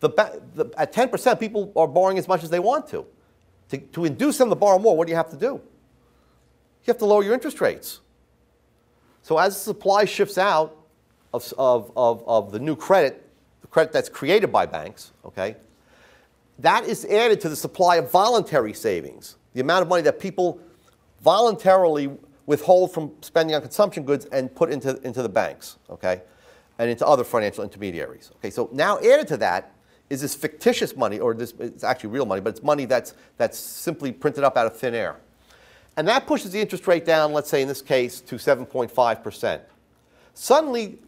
the, the, at 10%, people are borrowing as much as they want to. to. To induce them to borrow more, what do you have to do? You have to lower your interest rates. So as supply shifts out of, of, of, of the new credit, the credit that's created by banks, okay, that is added to the supply of voluntary savings, the amount of money that people voluntarily withhold from spending on consumption goods and put into, into the banks, okay, and into other financial intermediaries. Okay, so now added to that is this fictitious money, or this, it's actually real money, but it's money that's, that's simply printed up out of thin air. And that pushes the interest rate down, let's say in this case, to 7.5%. Suddenly,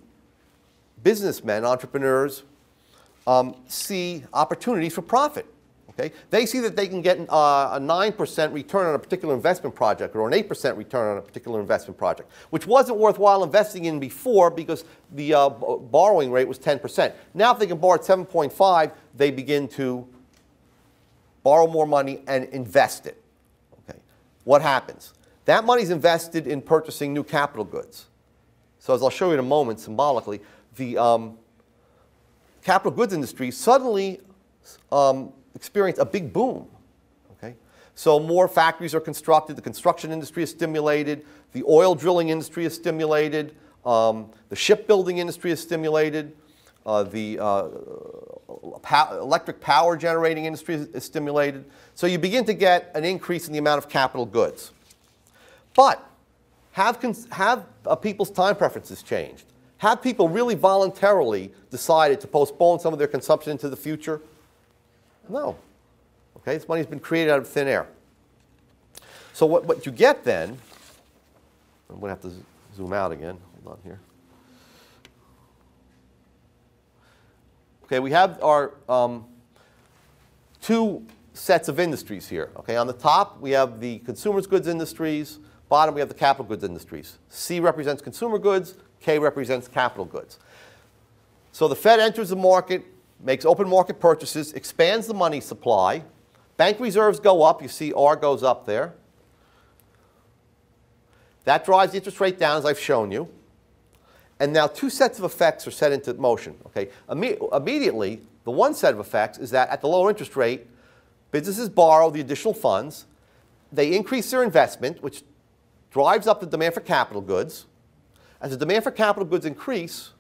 businessmen, entrepreneurs, um, see opportunities for profit. Okay? They see that they can get uh, a 9% return on a particular investment project or an 8% return on a particular investment project, which wasn't worthwhile investing in before because the uh, borrowing rate was 10%. Now, if they can borrow at 7.5, they begin to borrow more money and invest it. What happens? That money is invested in purchasing new capital goods. So as I'll show you in a moment, symbolically, the um, capital goods industry suddenly um, experienced a big boom. Okay? So more factories are constructed, the construction industry is stimulated, the oil drilling industry is stimulated, um, the shipbuilding industry is stimulated, uh, the uh, pow electric power generating industry is, is stimulated. So you begin to get an increase in the amount of capital goods. But have, have uh, people's time preferences changed? Have people really voluntarily decided to postpone some of their consumption into the future? No. Okay, this money's been created out of thin air. So what, what you get then, I'm going to have to zoom out again. Hold on here. Okay, we have our um, two sets of industries here. Okay, on the top we have the consumers goods industries. Bottom we have the capital goods industries. C represents consumer goods. K represents capital goods. So the Fed enters the market, makes open market purchases, expands the money supply. Bank reserves go up. You see R goes up there. That drives the interest rate down, as I've shown you. And now two sets of effects are set into motion. Okay? Imme immediately, the one set of effects is that at the lower interest rate, businesses borrow the additional funds. They increase their investment, which drives up the demand for capital goods. As the demand for capital goods increase,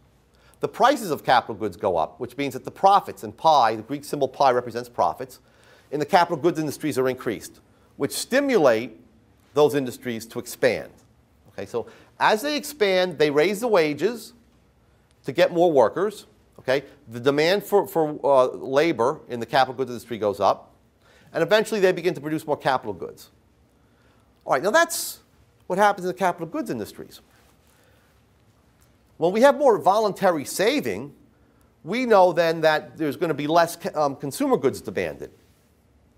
the prices of capital goods go up, which means that the profits in pi, the Greek symbol pi represents profits, in the capital goods industries are increased, which stimulate those industries to expand. Okay, so as they expand, they raise the wages to get more workers. Okay, the demand for, for uh, labor in the capital goods industry goes up, and eventually they begin to produce more capital goods. All right, now that's what happens in the capital goods industries. When we have more voluntary saving, we know then that there's going to be less um, consumer goods demanded.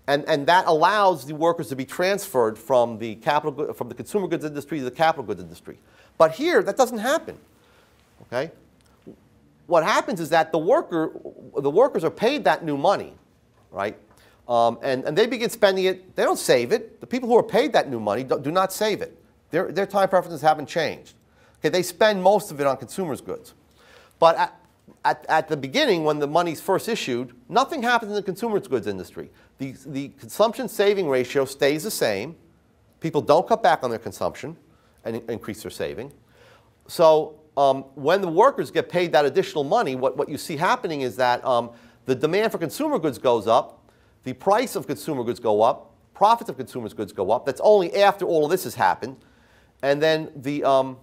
And, and that allows the workers to be transferred from the, capital, from the consumer goods industry to the capital goods industry. But here, that doesn't happen. Okay? What happens is that the, worker, the workers are paid that new money, right? Um, and, and they begin spending it. They don't save it. The people who are paid that new money do, do not save it. Their, their time preferences haven't changed. Okay, they spend most of it on consumers' goods. But at, at, at, the beginning, when the money's first issued, nothing happens in the consumer goods industry. The, the consumption saving ratio stays the same. People don't cut back on their consumption and increase their saving. So um, when the workers get paid that additional money, what, what you see happening is that um, the demand for consumer goods goes up, the price of consumer goods go up, profits of consumer goods go up. That's only after all of this has happened. And then the, um,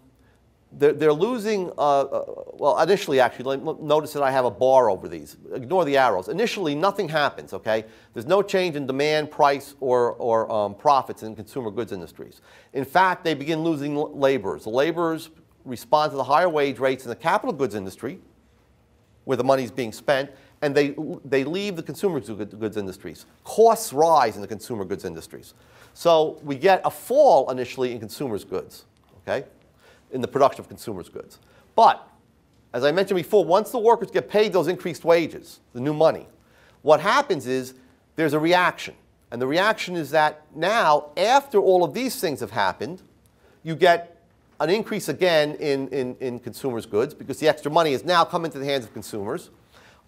they're, they're losing, uh, uh, well, initially, actually, notice that I have a bar over these. Ignore the arrows. Initially, nothing happens, okay? There's no change in demand, price, or, or um, profits in consumer goods industries. In fact, they begin losing laborers. The laborers respond to the higher wage rates in the capital goods industry, where the money is being spent, and they, they leave the consumer goods industries. Costs rise in the consumer goods industries. So we get a fall initially in consumers' goods, okay? In the production of consumers' goods. But, as I mentioned before, once the workers get paid those increased wages, the new money, what happens is there's a reaction. And the reaction is that now, after all of these things have happened, you get an increase again in, in, in consumers' goods because the extra money has now come into the hands of consumers,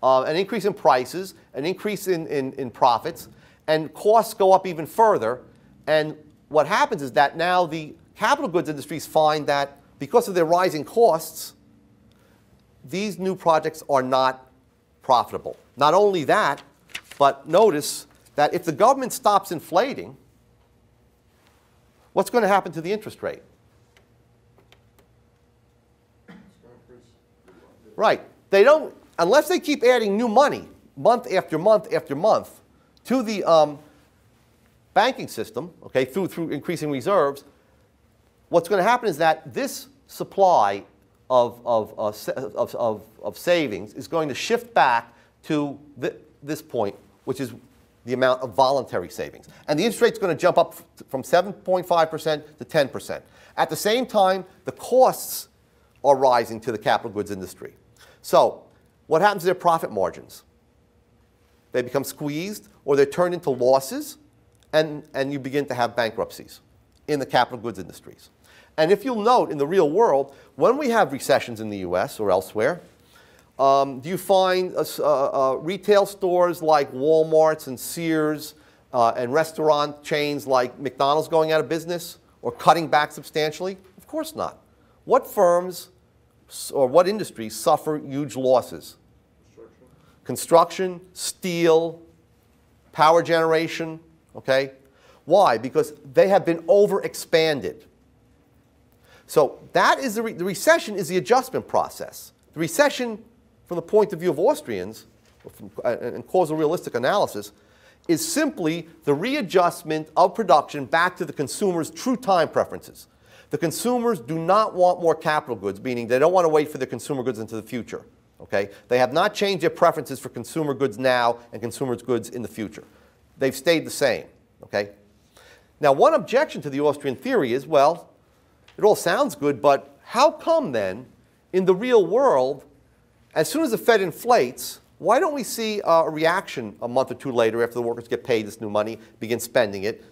uh, an increase in prices, an increase in, in, in profits, and costs go up even further. And what happens is that now the capital goods industries find that because of their rising costs, these new projects are not profitable. Not only that, but notice that if the government stops inflating, what's going to happen to the interest rate? Right. They don't, unless they keep adding new money month after month after month to the um, banking system, okay, through, through increasing reserves, what's going to happen is that this supply of, of, uh, of, of, of savings is going to shift back to this point, which is the amount of voluntary savings. And the interest rate is going to jump up from 7.5% to 10%. At the same time, the costs are rising to the capital goods industry. So, what happens to their profit margins? They become squeezed or they're turned into losses, and, and you begin to have bankruptcies in the capital goods industries. And if you'll note in the real world, when we have recessions in the US or elsewhere, um, do you find uh, uh, uh, retail stores like Walmart's and Sears uh, and restaurant chains like McDonald's going out of business or cutting back substantially? Of course not. What firms or what industries suffer huge losses? Construction, Construction steel, power generation, okay? Why? Because they have been overexpanded. So that is the, re the recession is the adjustment process. The recession from the point of view of Austrians, from, uh, and causal realistic analysis, is simply the readjustment of production back to the consumer's true time preferences. The consumers do not want more capital goods, meaning they don't want to wait for the consumer goods into the future. Okay? They have not changed their preferences for consumer goods now and consumer goods in the future. They've stayed the same. Okay? Now, one objection to the Austrian theory is, well, it all sounds good, but how come then, in the real world, as soon as the Fed inflates, why don't we see uh, a reaction a month or two later after the workers get paid this new money, begin spending it,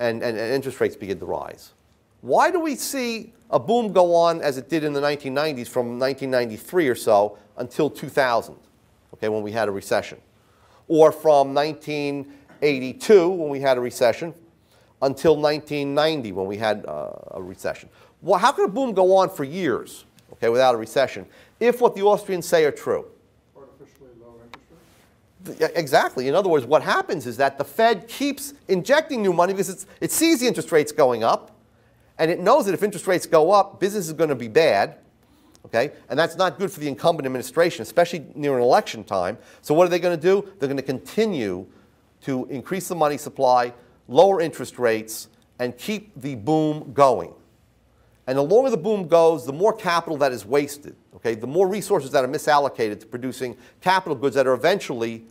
and, and, and interest rates begin to rise? Why do we see a boom go on as it did in the 1990s from 1993 or so until 2000, okay, when we had a recession? Or from 1982, when we had a recession, until 1990, when we had uh, a recession? Well, how can a boom go on for years, okay, without a recession? if what the Austrians say are true. Artificially low interest rates? Exactly. In other words, what happens is that the Fed keeps injecting new money because it sees the interest rates going up, and it knows that if interest rates go up, business is going to be bad. Okay? And that's not good for the incumbent administration, especially near an election time. So what are they going to do? They're going to continue to increase the money supply, lower interest rates, and keep the boom going. And the longer the boom goes, the more capital that is wasted. Okay? The more resources that are misallocated to producing capital goods that are eventually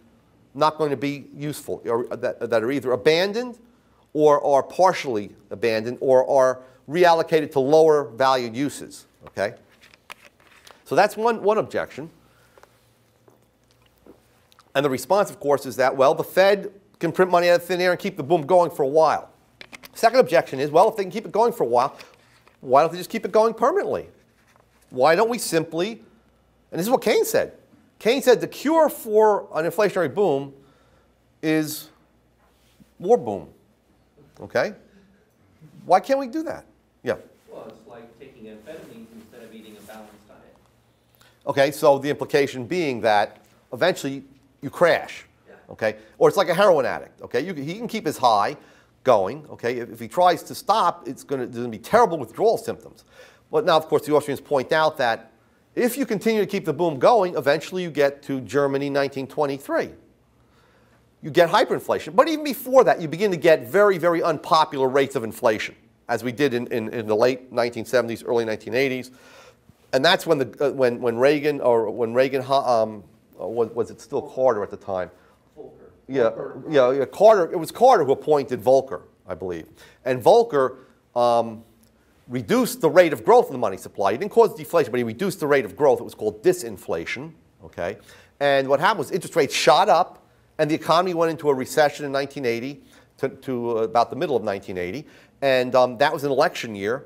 not going to be useful, or uh, that, uh, that are either abandoned or are partially abandoned or are reallocated to lower valued uses. Okay? So that's one, one objection. And the response, of course, is that, well, the Fed can print money out of thin air and keep the boom going for a while. Second objection is, well, if they can keep it going for a while, why don't they just keep it going permanently? Why don't we simply, and this is what Keynes said. Keynes said the cure for an inflationary boom is more boom. Okay? Why can't we do that? Yeah. Well, it's like taking amphetamines instead of eating a balanced diet. Okay, so the implication being that eventually you crash. Okay? Or it's like a heroin addict. Okay? You, he can keep his high, going. Okay, if, if he tries to stop, it's going to be terrible withdrawal symptoms. But now, of course, the Austrians point out that if you continue to keep the boom going, eventually you get to Germany 1923. You get hyperinflation. But even before that, you begin to get very, very unpopular rates of inflation, as we did in, in, in the late 1970s, early 1980s. And that's when, the, uh, when, when Reagan, or when Reagan, um, uh, was, was it still Carter at the time? Yeah, yeah, yeah, Carter. It was Carter who appointed Volcker, I believe, and Volcker um, reduced the rate of growth in the money supply. He didn't cause deflation, but he reduced the rate of growth. It was called disinflation. Okay, and what happened was interest rates shot up, and the economy went into a recession in 1980 to, to uh, about the middle of 1980, and um, that was an election year.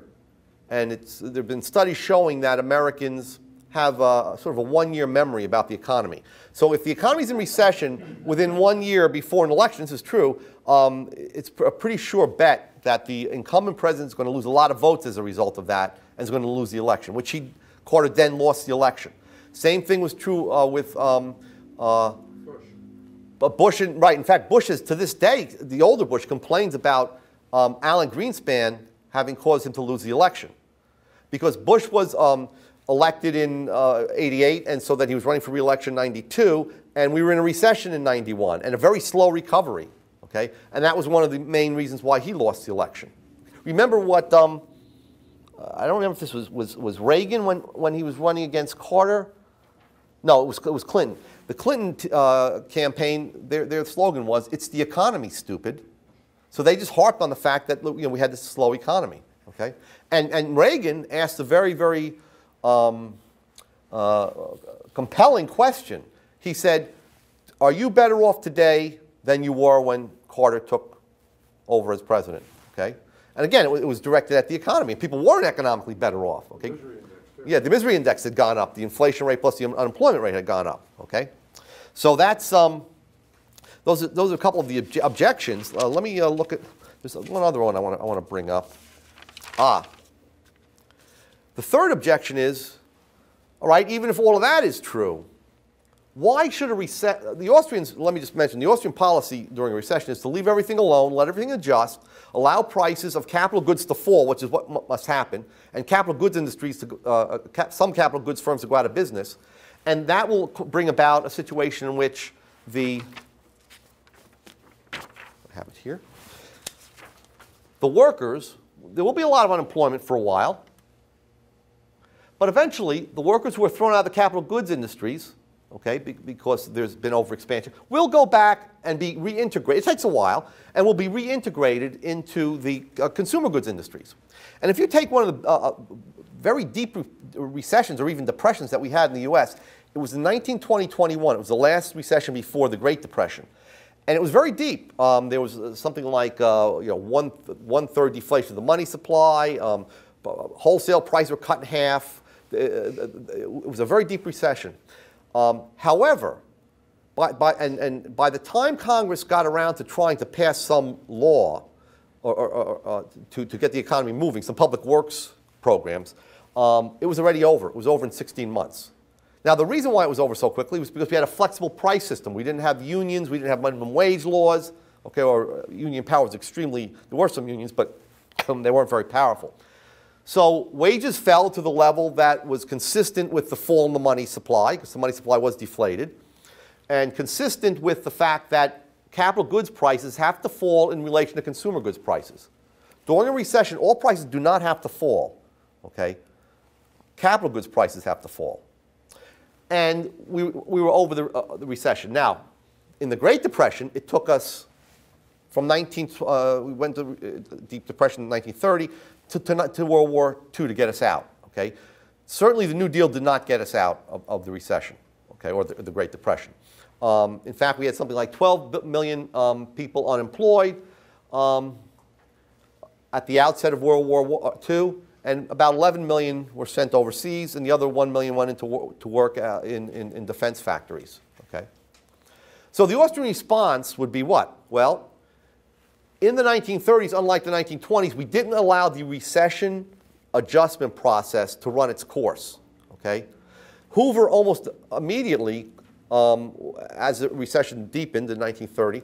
And it's, there have been studies showing that Americans have a, sort of a one-year memory about the economy. So if the economy's in recession within one year before an election, this is true, um, it's a pretty sure bet that the incumbent president is going to lose a lot of votes as a result of that and is going to lose the election, which he, Carter then lost the election. Same thing was true uh, with um, uh, Bush. but Bush, and, right, in fact, Bush is, to this day, the older Bush complains about um, Alan Greenspan having caused him to lose the election. Because Bush was um, elected in uh, 88, and so that he was running for reelection in 92, and we were in a recession in 91, and a very slow recovery, okay? And that was one of the main reasons why he lost the election. Remember what, um, I don't remember if this was, was, was Reagan when, when he was running against Carter? No, it was, it was Clinton. The Clinton uh, campaign, their, their slogan was, it's the economy, stupid. So they just harped on the fact that you know, we had this slow economy. Okay? And, and Reagan asked a very, very um, uh, compelling question. He said, Are you better off today than you were when Carter took over as president? Okay? And again, it was, it was directed at the economy. People weren't economically better off. Okay? Misery index. Yeah, the misery index had gone up. The inflation rate plus the un- unemployment rate had gone up. Okay, so that's um, those are, those are a couple of the obje- objections. Uh, let me uh, look at. There's one other one I want to I want to bring up. Ah, the third objection is, all right, even if all of that is true, why should a reset? The Austrians, let me just mention, the Austrian policy during a recession is to leave everything alone, let everything adjust, allow prices of capital goods to fall, which is what mu- must happen, and capital goods industries to, uh, uh, some capital goods firms to go out of business, and that will bring about a situation in which the I have it here. The workers, there will be a lot of unemployment for a while. But eventually, the workers who are thrown out of the capital goods industries, okay, be- because there's been overexpansion, will go back and be reintegrated. It takes a while, and will be reintegrated into the uh, consumer goods industries. And if you take one of the uh, uh, very deep re- recessions or even depressions that we had in the U.S., it was in 1920-21. It was the last recession before the Great Depression. And it was very deep. Um, there was uh, something like uh, you know one one third deflation of the money supply. Um, wholesale prices were cut in half. Uh, It was a very deep recession. Um, however, by, by, and, and by the time Congress got around to trying to pass some law or, or, or, uh, to, to get the economy moving, some public works programs, um, it was already over. It was over in 16 months. Now, the reason why it was over so quickly was because we had a flexible price system. We didn't have unions, we didn't have minimum wage laws, okay, or uh, union power was extremely, there were some unions, but um, they weren't very powerful. So wages fell to the level that was consistent with the fall in the money supply, because the money supply was deflated, and consistent with the fact that capital goods prices have to fall in relation to consumer goods prices. During a recession, all prices do not have to fall, okay? Capital goods prices have to fall. And we, we were over the, uh, the recession. Now, in the Great Depression, it took us from 19, uh, we went to uh, deep depression in 1930 to, to, to World War II to get us out. Okay, certainly the New Deal did not get us out of, of the recession. Okay, or the, the Great Depression. Um, in fact, we had something like 12 million um, people unemployed um, at the outset of World War II, and about 11 million were sent overseas, and the other 1 million went into to work uh, in, in, in defense factories. Okay. So the Austrian response would be what? Well, in the 1930s, unlike the 1920s, we didn't allow the recession adjustment process to run its course. Okay? Hoover almost immediately, um, as the recession deepened in 1930,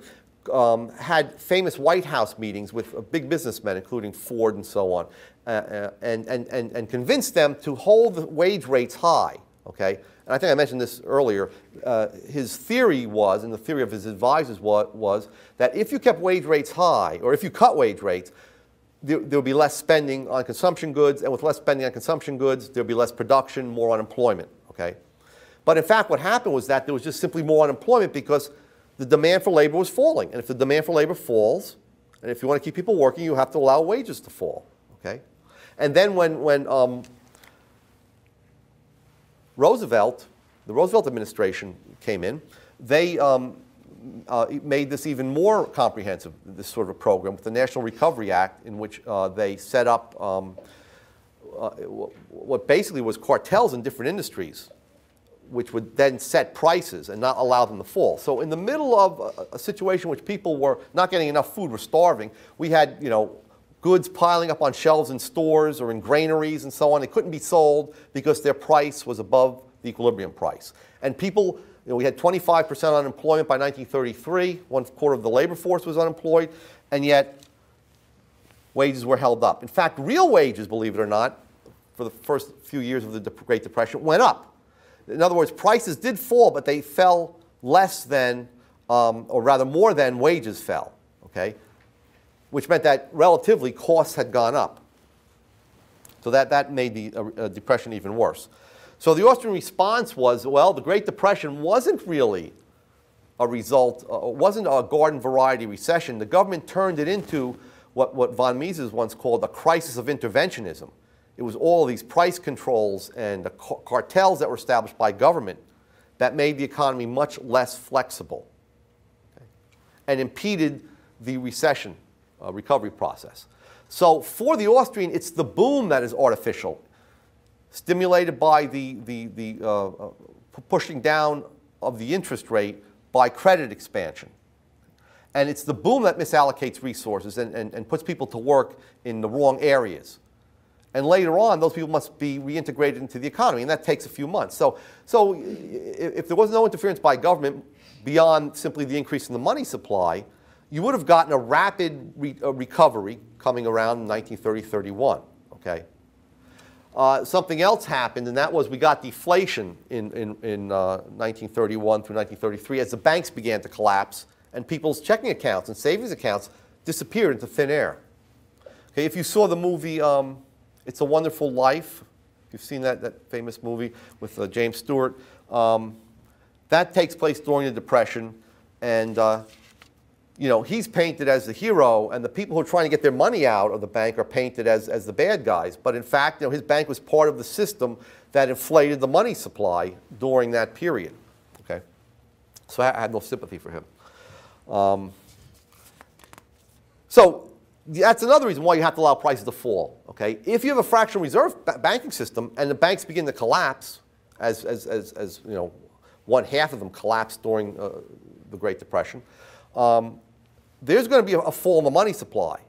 um, had famous White House meetings with big businessmen, including Ford and so on, uh, uh, and, and, and, and convinced them to hold the wage rates high. Okay? And I think I mentioned this earlier. Uh, his theory was, and the theory of his advisors was, was that if you kept wage rates high, or if you cut wage rates, there, there would be less spending on consumption goods, and with less spending on consumption goods, there would be less production, more unemployment. Okay? But in fact, what happened was that there was just simply more unemployment because the demand for labor was falling. And if the demand for labor falls, and if you want to keep people working, you have to allow wages to fall. Okay? And then when, when um, Roosevelt, the Roosevelt administration came in, they um, uh, made this even more comprehensive, this sort of a program, with the National Recovery Act, in which uh, they set up um, uh, what basically was cartels in different industries, which would then set prices and not allow them to fall. So in the middle of a, a situation which people were not getting enough food, were starving, we had, you know, goods piling up on shelves in stores or in granaries and so on. They couldn't be sold because their price was above the equilibrium price. And people, you know, we had 25% unemployment by 1933. One quarter of the labor force was unemployed, and yet wages were held up. In fact, real wages, believe it or not, for the first few years of the Great Depression, went up. In other words, prices did fall, but they fell less than, um, or rather more than wages fell, okay? Which meant that relatively costs had gone up. So that, that made the uh, uh, Depression even worse. So the Austrian response was, well, the Great Depression wasn't really a result, uh, wasn't a garden variety recession. The government turned it into what, what von Mises once called a crisis of interventionism. It was all these price controls and the ca- cartels that were established by government that made the economy much less flexible okay, and impeded the recession uh, recovery process. So for the Austrian, it's the boom that is artificial, stimulated by the, the, the uh, uh, pushing down of the interest rate by credit expansion. And it's the boom that misallocates resources and, and, and puts people to work in the wrong areas. And later on, those people must be reintegrated into the economy, and that takes a few months. So, so if there was no interference by government beyond simply the increase in the money supply, you would have gotten a rapid re- uh, recovery coming around in 1930 31. Okay? Uh, something else happened, and that was we got deflation in, in, in uh, 1931 through 1933 as the banks began to collapse and people's checking accounts and savings accounts disappeared into thin air. Okay, if you saw the movie um, It's a Wonderful Life, if you've seen that, that famous movie with uh, James Stewart, um, that takes place during the Depression, and uh, you know, he's painted as the hero, and the people who are trying to get their money out of the bank are painted as, as the bad guys. But in fact, you know, his bank was part of the system that inflated the money supply during that period. Okay? So I had no sympathy for him. Um, so that's another reason why you have to allow prices to fall. Okay? If you have a fractional reserve ba- banking system and the banks begin to collapse, as, as, as, as you know, one half of them collapsed during uh, the Great Depression, um, there's going to be a, fall in the money supply.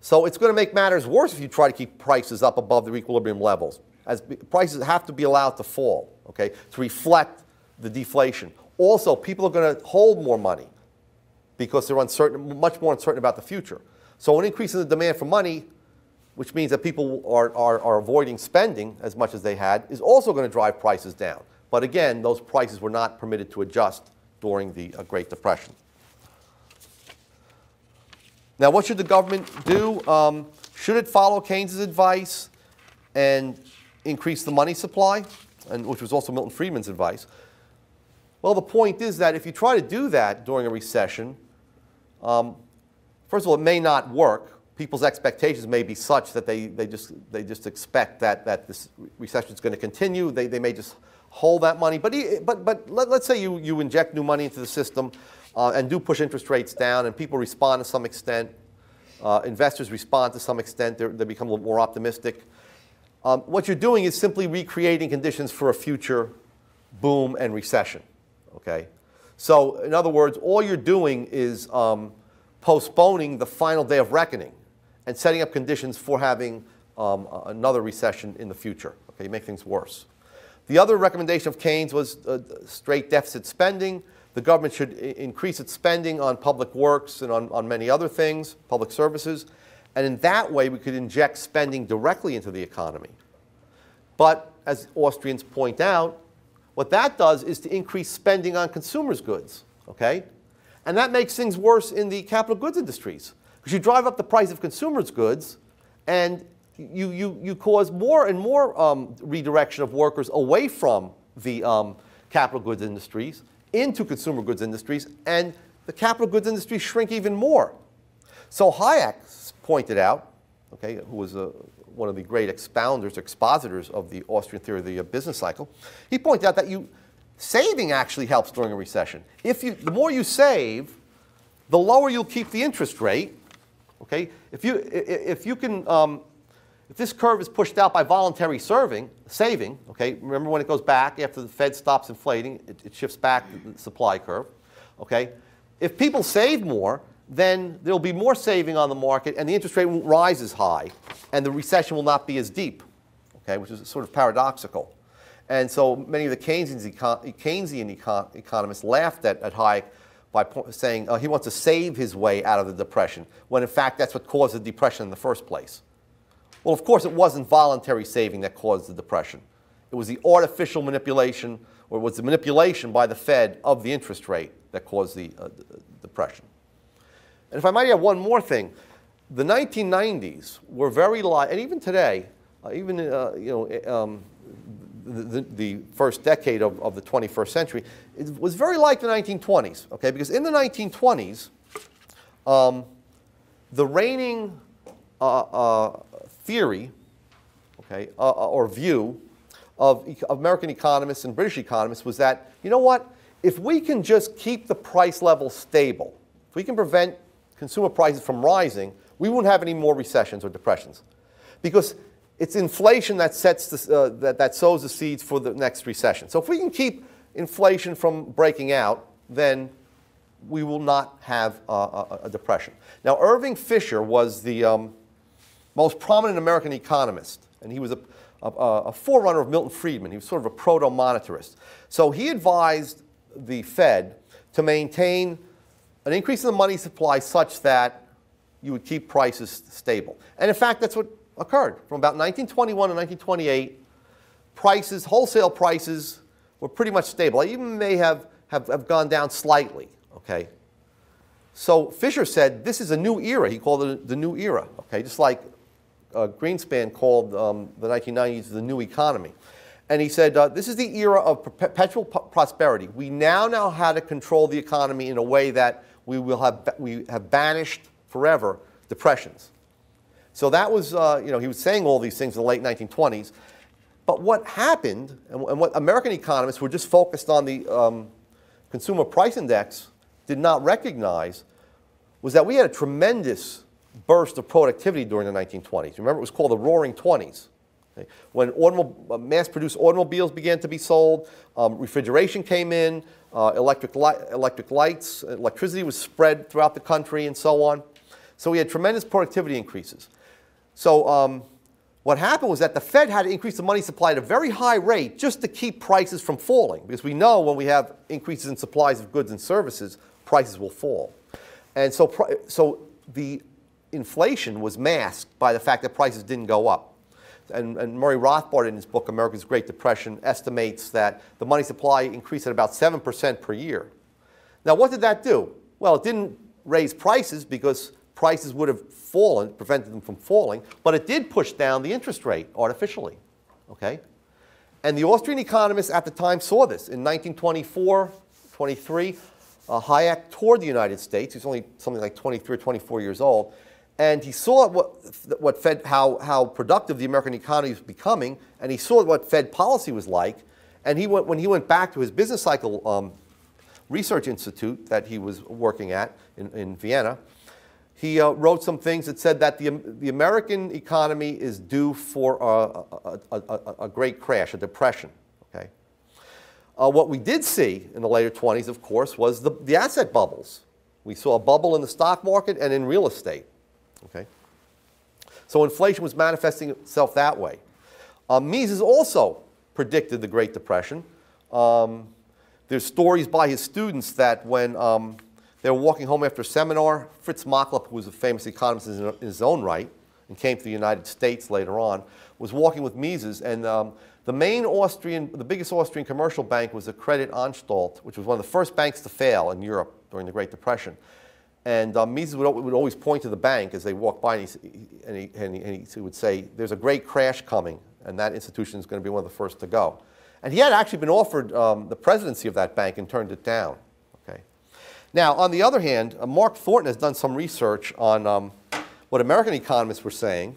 So it's going to make matters worse if you try to keep prices up above their equilibrium levels, as prices have to be allowed to fall, okay, to reflect the deflation. Also, people are going to hold more money because they're uncertain, much more uncertain about the future. So an increase in the demand for money, which means that people are, are, are avoiding spending as much as they had, is also going to drive prices down. But again, those prices were not permitted to adjust during the uh, Great Depression. Now, what should the government do? Um, should it follow Keynes's advice and increase the money supply, and, which was also Milton Friedman's advice? Well, the point is that if you try to do that during a recession, um, first of all, it may not work. People's expectations may be such that they, they, just, they just expect that, that this recession is going to continue. They, they may just hold that money. But, but, but let, let's say you, you inject new money into the system uh, and do push interest rates down, and people respond to some extent. Uh, investors respond to some extent. They're, they become a little more optimistic. Um, what you're doing is simply recreating conditions for a future boom and recession. Okay? So, in other words, all you're doing is um, postponing the final day of reckoning and setting up conditions for having um, another recession in the future. Okay, you make things worse. The other recommendation of Keynes was uh, straight deficit spending. The government should increase its spending on public works and on, on many other things, public services. And in that way, we could inject spending directly into the economy. But as Austrians point out, what that does is to increase spending on consumers' goods, okay? And that makes things worse in the capital goods industries because you drive up the price of consumers' goods and you, you, you cause more and more um, redirection of workers away from the um, capital goods industries into consumer goods industries, and the capital goods industries shrink even more. So Hayek pointed out, okay, who was uh one of the great expounders, expositors of the Austrian theory of the uh, business cycle, he pointed out that you saving actually helps during a recession. If you, the more you save, the lower you'll keep the interest rate. Okay, if you if you can um, if this curve is pushed out by voluntary serving, saving, okay, remember when it goes back after the Fed stops inflating, it, it shifts back the supply curve, okay? If people save more, then there'll be more saving on the market and the interest rate won't rise as high and the recession will not be as deep, okay, which is sort of paradoxical. And so many of the Keynesian, Keynesian econ- economists laughed at, at Hayek by saying uh, he wants to save his way out of the depression, when in fact that's what caused the depression in the first place. Well, of course, it wasn't voluntary saving that caused the depression. It was the artificial manipulation, or it was the manipulation by the Fed of the interest rate that caused the uh, d- depression. And if I might add one more thing, the 1990s were very light, and even today, uh, even uh, you know, uh, um, the, the, the first decade of, of the 21st century, it was very like the 1920s, okay? Because in the 1920s, um, the reigning uh, uh, theory, okay, uh, uh, or view of, American economists and British economists was that, you know what, if we can just keep the price level stable, if we can prevent consumer prices from rising, we won't have any more recessions or depressions. Because it's inflation that, sets the, uh, that, that sows the seeds for the next recession. So if we can keep inflation from breaking out, then we will not have a, a depression. Now, Irving Fisher was the um, most prominent American economist, and he was a, a, a forerunner of Milton Friedman. He was sort of a proto monetarist. So he advised the Fed to maintain an increase in the money supply such that you would keep prices stable. And in fact, that's what occurred. From about 1921 to 1928, prices, wholesale prices, were pretty much stable. Even may have, have, have gone down slightly, okay? So Fisher said this is a new era. He called it the new era, okay? Just like uh, Greenspan called um, the 1990s the new economy. And he said, uh, this is the era of perpetual prosperity. We now know how to control the economy in a way that we will have, we have banished forever depressions. So that was, uh, you know, he was saying all these things in the late 1920s. But what happened, and, and what American economists who were just focused on the um, consumer price index did not recognize, was that we had a tremendous burst of productivity during the 1920s. Remember, it was called the Roaring Twenties. okay? When automo- uh, mass-produced automobiles began to be sold, um, refrigeration came in, uh, electric, li- electric lights, electricity was spread throughout the country, and so on. So we had tremendous productivity increases. So um, what happened was that the Fed had to increase the money supply at a very high rate just to keep prices from falling, because we know when we have increases in supplies of goods and services, prices will fall. And so, so the inflation was masked by the fact that prices didn't go up. And, and Murray Rothbard, in his book America's Great Depression, estimates that the money supply increased at about 7% per year. Now, what did that do? Well, it didn't raise prices because prices would have fallen, prevented them from falling, but it did push down the interest rate artificially. Okay? And the Austrian economists at the time saw this. In 1924, 23, uh, Hayek toured the United States. He was only something like 23 or 24 years old. And he saw what, what Fed, how, how productive the American economy was becoming, and he saw what Fed policy was like. And he went, when he went back to his business cycle um, research institute that he was working at in, in Vienna, he uh, wrote some things that said that the, the American economy is due for a, a, a, a great crash, a depression. Okay? Uh, what we did see in the later 20s, of course, was the, the asset bubbles. We saw a bubble in the stock market and in real estate. Okay? So inflation was manifesting itself that way. Uh, Mises also predicted the Great Depression. Um, there's stories by his students that when um, they were walking home after a seminar, Fritz Machlup, who was a famous economist in his own right and came to the United States later on, was walking with Mises, and um, the main Austrian, the biggest Austrian commercial bank was the Credit Anstalt, which was one of the first banks to fail in Europe during the Great Depression. And um, Mises would, would always point to the bank as they walked by, and, he, and, he, and, he, and he would say, "There's a great crash coming, and that institution is going to be one of the first to go." And he had actually been offered um, the presidency of that bank and turned it down. Okay. Now, on the other hand, uh, Mark Thornton has done some research on um, what American economists were saying.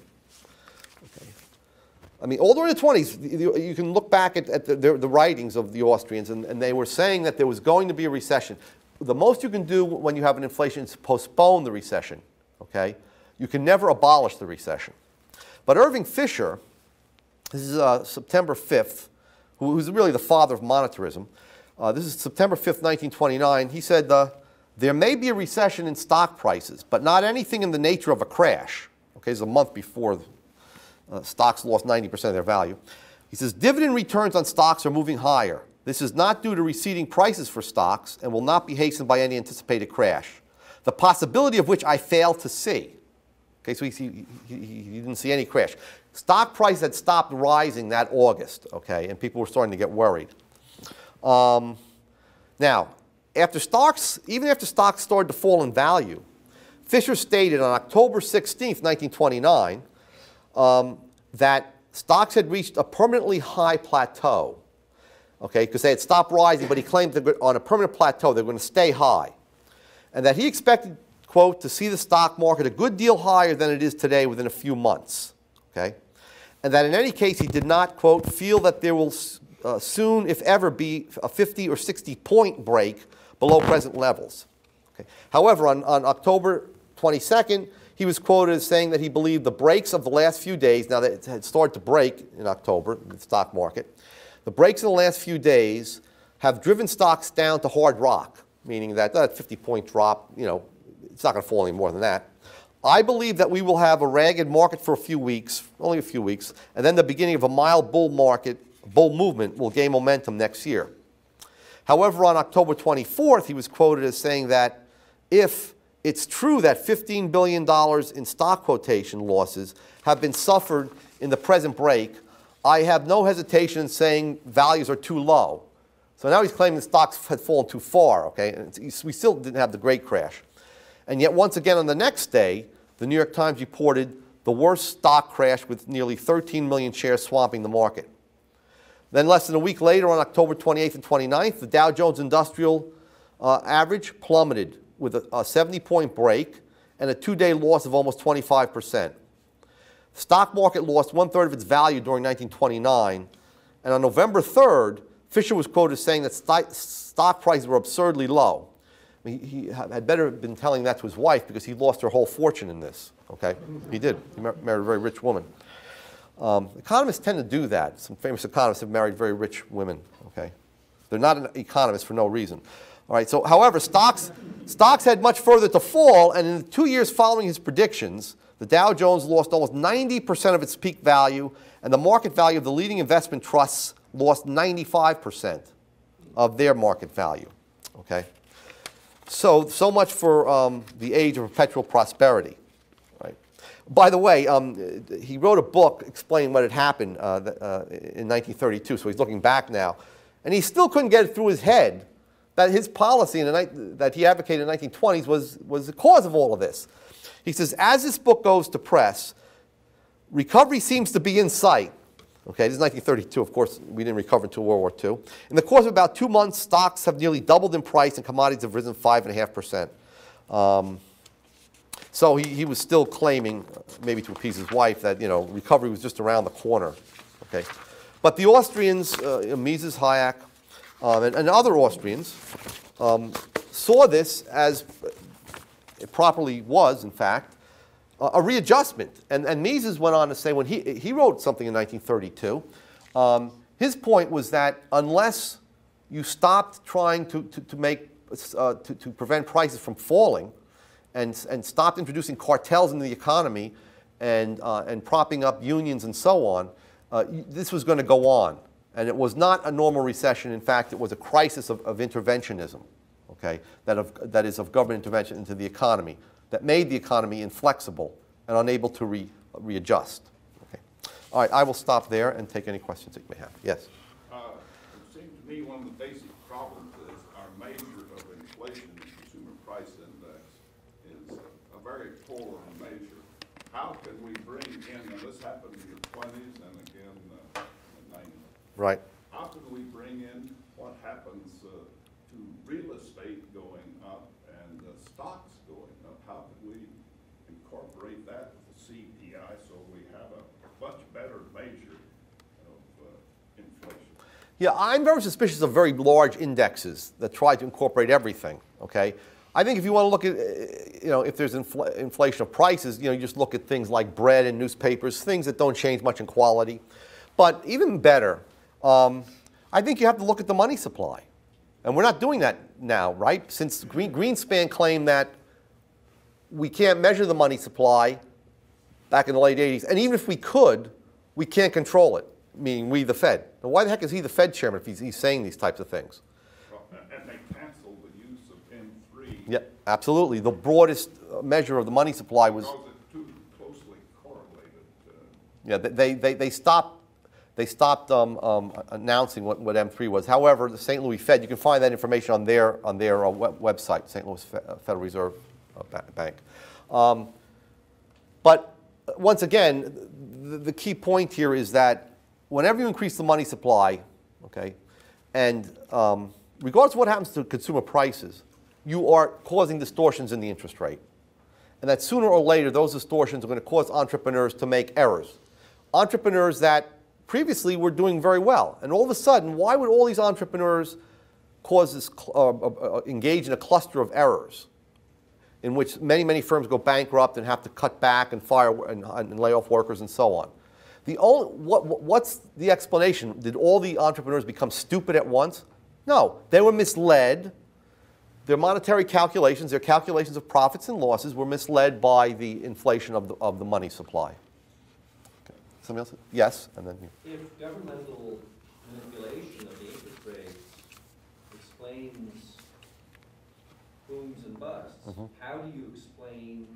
I mean, all during the 20s, you- you can look back at, at the, the, the writings of the Austrians, and, and they were saying that there was going to be a recession. The most you can do when you have an inflation is postpone the recession. Okay? You can never abolish the recession. But Irving Fisher, this is uh, September 5th, who- who's really the father of monetarism. Uh, this is September 5th, 1929. He said, uh, There may be a recession in stock prices, but not anything in the nature of a crash. Okay, this is a month before uh, stocks lost 90% of their value. He says, Dividend returns on stocks are moving higher. This is not due to receding prices for stocks and will not be hastened by any anticipated crash, the possibility of which I fail to see. Okay, so he, he, he, didn't see any crash. Stock prices had stopped rising that August, okay, and people were starting to get worried. Um, now, after stocks, even after stocks started to fall in value, Fisher stated on October 16, 1929, um, that stocks had reached a permanently high plateau, okay, because they had stopped rising, but he claimed that on a permanent plateau they were going to stay high, and that he expected, quote, to see the stock market a good deal higher than it is today within a few months, okay, and that in any case he did not, quote, feel that there will uh, soon, if ever, be a 50 or 60 point break below present levels. Okay. However, on, on October 22nd, he was quoted as saying that he believed the breaks of the last few days, now that it had started to break in October, the stock market, the breaks in the last few days have driven stocks down to hard rock, meaning that that 50 point drop, you know, it's not going to fall any more than that. I believe that we will have a ragged market for a few weeks, only a few weeks, and then the beginning of a mild bull market, bull movement will gain momentum next year. However, on October 24th, he was quoted as saying that if it's true that $15 billion in stock quotation losses have been suffered in the present break, I have no hesitation in saying values are too low. So now he's claiming the stocks had fallen too far, okay? And we still didn't have the great crash. And yet, once again, on the next day, the New York Times reported the worst stock crash with nearly 13 million shares swamping the market. Then, less than a week later, on October 28th and 29th, the Dow Jones Industrial uh, Average plummeted with a, a 70 point break and a two day loss of almost 25%. The stock market lost one third of its value during 1929, and on November 3rd, Fisher was quoted as saying that sti- stock prices were absurdly low. I mean, He, had better have been telling that to his wife because he lost her whole fortune in this. Okay, he did. He mar- married a very rich woman. Um, economists tend to do that. Some famous economists have married very rich women. Okay, they're not an economist for no reason. All right. So, however, stocks stocks had much further to fall, and in the two years following his predictions, the Dow Jones lost almost 90% of its peak value, and the market value of the leading investment trusts lost 95% of their market value. Okay. So, so much for um, the age of perpetual prosperity. Right. By the way, um, he wrote a book explaining what had happened uh, uh, in 1932, so he's looking back now. And he still couldn't get it through his head that his policy in the ni- that he advocated in the 1920s was, was the cause of all of this. He says, as this book goes to press, recovery seems to be in sight. Okay, this is 1932. Of course, we didn't recover until World War II. In the course of about two months, stocks have nearly doubled in price and commodities have risen 5.5%. Um, so he, he was still claiming, maybe to appease his wife, that you know recovery was just around the corner. Okay, but the Austrians, uh, Mises, Hayek, um, and, and other Austrians, um, saw this as it properly was, in fact, a a readjustment. And, and Mises went on to say, when he, he wrote something in 1932, um, his point was that unless you stopped trying to, to, to make, uh, to, to prevent prices from falling and, and stopped introducing cartels into the economy and, uh, and propping up unions and so on, uh, this was going to go on. And it was not a normal recession. In fact, it was a crisis of, of interventionism okay, that, of, that is of government intervention into the economy, that made the economy inflexible and unable to re, readjust. Okay. All right, I will stop there and take any questions that you may have. Yes? Uh, It seems to me one of the basic problems is our measure of inflation, the consumer price index, is a very poor measure. How can we bring in, and this happened in the twenties and again uh, in the nineties, Right. how can we bring in what happens uh, to real estate going up and uh, stocks going up? How can we incorporate that with the CPI so we have a much better measure of uh, inflation? Yeah, I'm very suspicious of very large indexes that try to incorporate everything, okay? I think if you want to look at, uh, you know, if there's infl- inflation of prices, you know, you just look at things like bread and newspapers, things that don't change much in quality. But even better, um, I think you have to look at the money supply. And we're not doing that now, right? Since Green, Greenspan claimed that we can't measure the money supply back in the late 80s. And even if we could, we can't control it, meaning we, the Fed. Now, why the heck is he the Fed chairman if he's, he's saying these types of things? Well, And they canceled the use of M three. Yeah, absolutely. The broadest uh, measure of the money supply was, Because it's too closely correlated. uh, yeah, they, they, they stopped, they stopped um, um, announcing what, what M3 was. However, the St. Louis Fed, you can find that information on their, on their uh, web, website, St. Louis Fe- uh, Federal Reserve uh, Ba- Bank. Um, but once again, the, the key point here is that whenever you increase the money supply, okay, and um, regardless of what happens to consumer prices, you are causing distortions in the interest rate. And that sooner or later, those distortions are going to cause entrepreneurs to make errors. Entrepreneurs that previously were doing very well. And all of a sudden, why would all these entrepreneurs cause this, uh, uh, uh, engage in a cluster of errors? in which many, many firms go bankrupt and have to cut back and fire and, and lay off workers and so on. The only, what, what- what's the explanation? Did all the entrepreneurs become stupid at once? No, they were misled. Their monetary calculations, their calculations of profits and losses were misled by the inflation of the, of the money supply. Okay. Somebody else? Yes, and then you. If governmental manipulation of the interest rates explains booms and busts, Mhm. how do you explain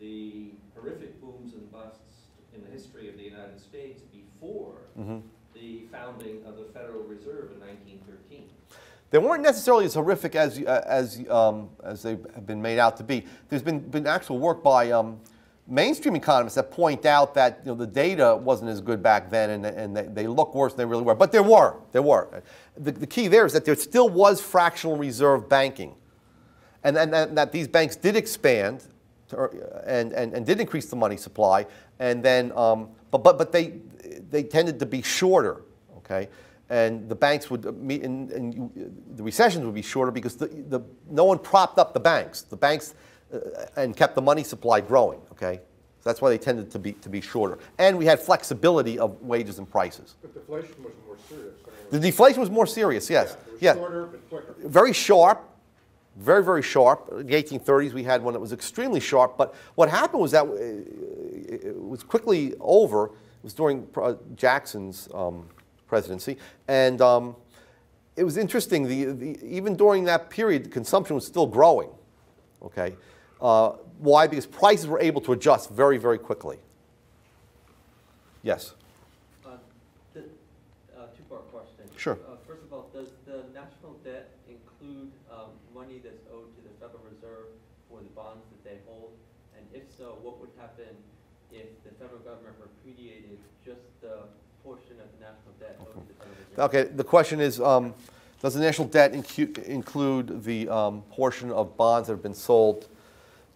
the horrific booms and busts in the history of the United States before Mhm. the founding of the Federal Reserve in nineteen thirteen? They weren't necessarily as horrific as, uh, as, um, as they have been made out to be. There's been, been actual work by um, mainstream economists that point out that you know, the data wasn't as good back then and, and they, they look worse than they really were. But there were. There were. The, the key there is that there still was fractional reserve banking. And, and, and that these banks did expand to- and, and, and did increase the money supply. And then, um, but, but, but they, they tended to be shorter, okay? And the banks would meet, and, and you, the recessions would be shorter because the, the, no one propped up the banks. The banks uh, and kept the money supply growing, okay? So that's why they tended to be, to be shorter. And we had flexibility of wages and prices. But deflation was more serious. The deflation was more serious, yes. Yeah. shorter but quicker. very sharp, very, very sharp. In the 1830s, we had one that was extremely sharp. But what happened was that uh, it was quickly over. It was during uh, Jackson's um, presidency. And um, it was interesting. The, the, even during that period, consumption was still growing. Okay? Uh, why? Because prices were able to adjust very, very quickly. Yes. Uh, the- uh, Two-part question. Sure. Uh, First of all, does the national debt include um, money that's owed to the Federal Reserve for the bonds that they hold? And if so, what would happen if the federal government repudiated just the portion of the national debt owed to the Federal? Okay, the question is, um, does the national debt incu- include the um, portion of bonds that have been sold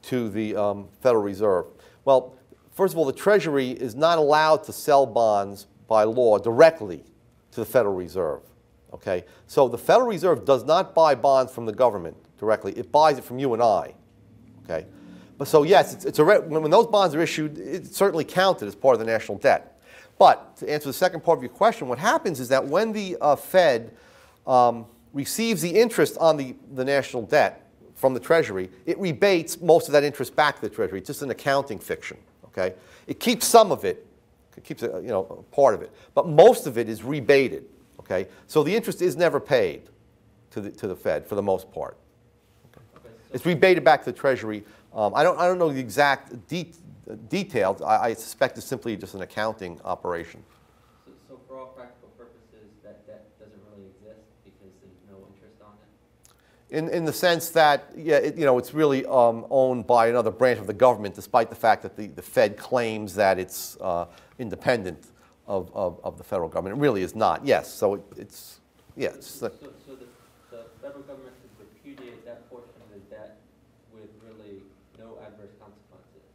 to the um, Federal Reserve? Well, first of all, the Treasury is not allowed to sell bonds by law directly to the Federal Reserve. Okay, so the Federal Reserve does not buy bonds from the government directly; it buys it from you and I. Okay, but so yes, it's, it's a when, those bonds are issued, it's certainly counted as part of the national debt. But to answer the second part of your question, what happens is that when the uh, Fed um, receives the interest on the, the national debt from the Treasury, it rebates most of that interest back to the Treasury. It's just an accounting fiction. Okay, it keeps some of it, it keeps a, you know part of it, but most of it is rebated. Okay, so the interest is never paid to the, to the Fed for the most part. It's rebated back to the Treasury. Um, I, don't, I don't know the exact de- details. I, I suspect it's simply just an accounting operation. So so for all practical purposes, that debt doesn't really exist because there's no interest on it? In, in the sense that, yeah, it, you know, it's really um, owned by another branch of the government, despite the fact that the, the Fed claims that it's uh, independent of, of, of the federal government. It really is not. Yes, so it, it's, yeah, it's, So, uh, so so the, the federal government could repudiate that portion of the debt with really no adverse consequences?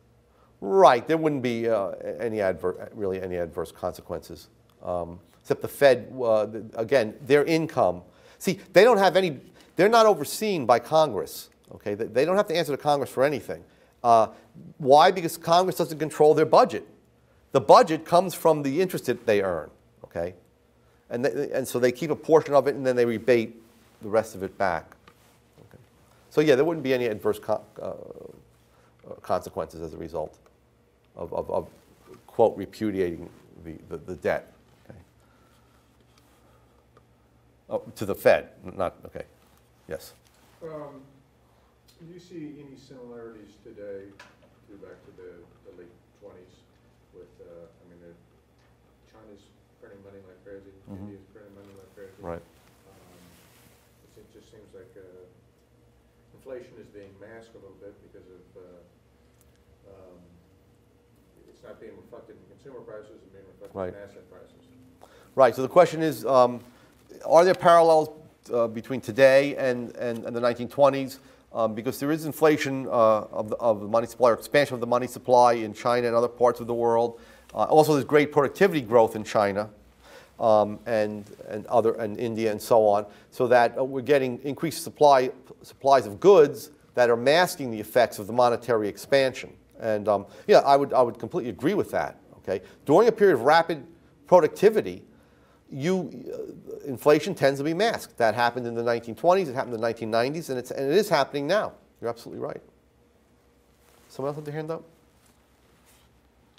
Right, there wouldn't be uh, any adver- really any adverse consequences, um, except the Fed, uh, again, their income. See, they don't have any, they're not overseen by Congress, Okay, they, don't have to answer to Congress for anything. Uh, why? Because Congress doesn't control their budget. The budget comes from the interest that they earn. Okay, and they, and so they keep a portion of it and then they rebate the rest of it back. Okay. So yeah, there wouldn't be any adverse uh, uh, consequences as a result of, of, of quote repudiating the, the, the debt. Okay. Oh, to the Fed, not okay. Yes. Um, do you see any similarities today, go back to the, the late twenties with, uh, I mean, the- China's printing money like crazy, Mhm. India's printing money like crazy. Right. Um, It just seems like, uh, inflation is being masked a little bit because of, uh, it's not being reflected in consumer prices, it's being reflected Right. in asset prices. Right. So the question is, um, are there parallels uh, between today and, and, and the 1920s? Um, because there is inflation uh, of, the, of the money supply or expansion of the money supply in China and other parts of the world. Uh, also, there's great productivity growth in China um, and, and other and India and so on, so that uh, we're getting increased supply supplies of goods that are masking the effects of the monetary expansion. And um, yeah, I would I would completely agree with that. Okay, during a period of rapid productivity, you, uh, inflation tends to be masked. That happened in the 1920s, it happened in the 1990s, and, it's, and it is happening now. You're absolutely right. Someone else have their hand up?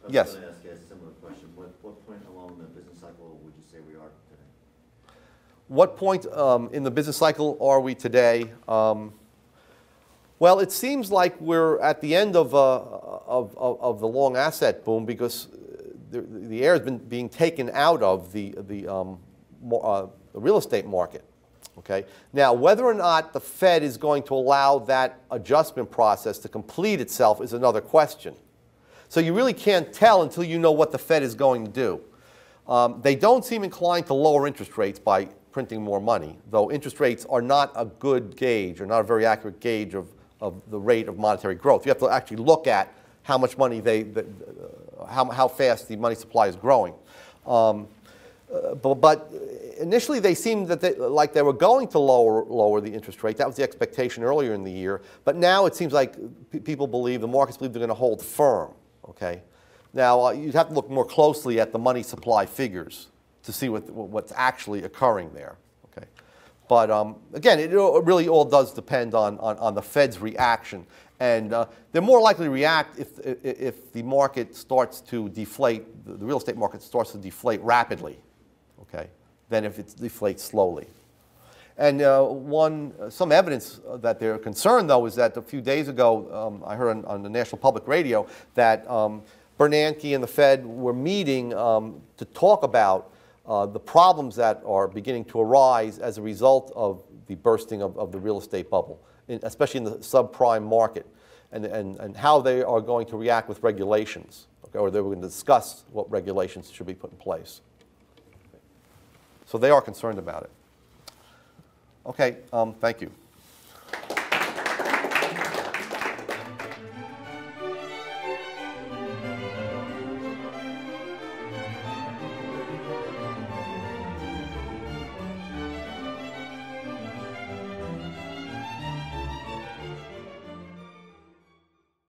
I was Yes. going to ask you a similar question. What, what point along the business cycle would you say we are today? What point um, in the business cycle are we today? Um, well, it seems like we're at the end of, uh, of, of, of the long asset boom because uh, the, the air has been being taken out of the, the, um, uh, the real estate market. Okay? Now, whether or not the Fed is going to allow that adjustment process to complete itself is another question. So you really can't tell until you know what the Fed is going to do. Um, they don't seem inclined to lower interest rates by printing more money, though interest rates are not a good gauge or not a very accurate gauge of, of the rate of monetary growth. You have to actually look at how much money they, the, how, how fast the money supply is growing. Um, uh, but, but initially, they seemed that they, like they were going to lower, lower the interest rate. That was the expectation earlier in the year. But now it seems like people believe, the markets believe they're going to hold firm. Okay. Now uh, you'd have to look more closely at the money supply figures to see what, what's actually occurring there. But um, again, it really all does depend on, on, on the Fed's reaction. And uh, they're more likely to react if, if, if the market starts to deflate, the the real estate market starts to deflate rapidly, okay, than if it deflates slowly. And uh, one, uh, some evidence uh, that they're concerned, though, is that a few days ago, um, I heard on, on the National Public Radio that um, Bernanke and the Fed were meeting um, to talk about uh, the problems that are beginning to arise as a result of the bursting of, of the real estate bubble, in, especially in the subprime market, and, and, and how they are going to react with regulations, okay, or they're going to discuss what regulations should be put in place. So they are concerned about it. Okay, um, thank you.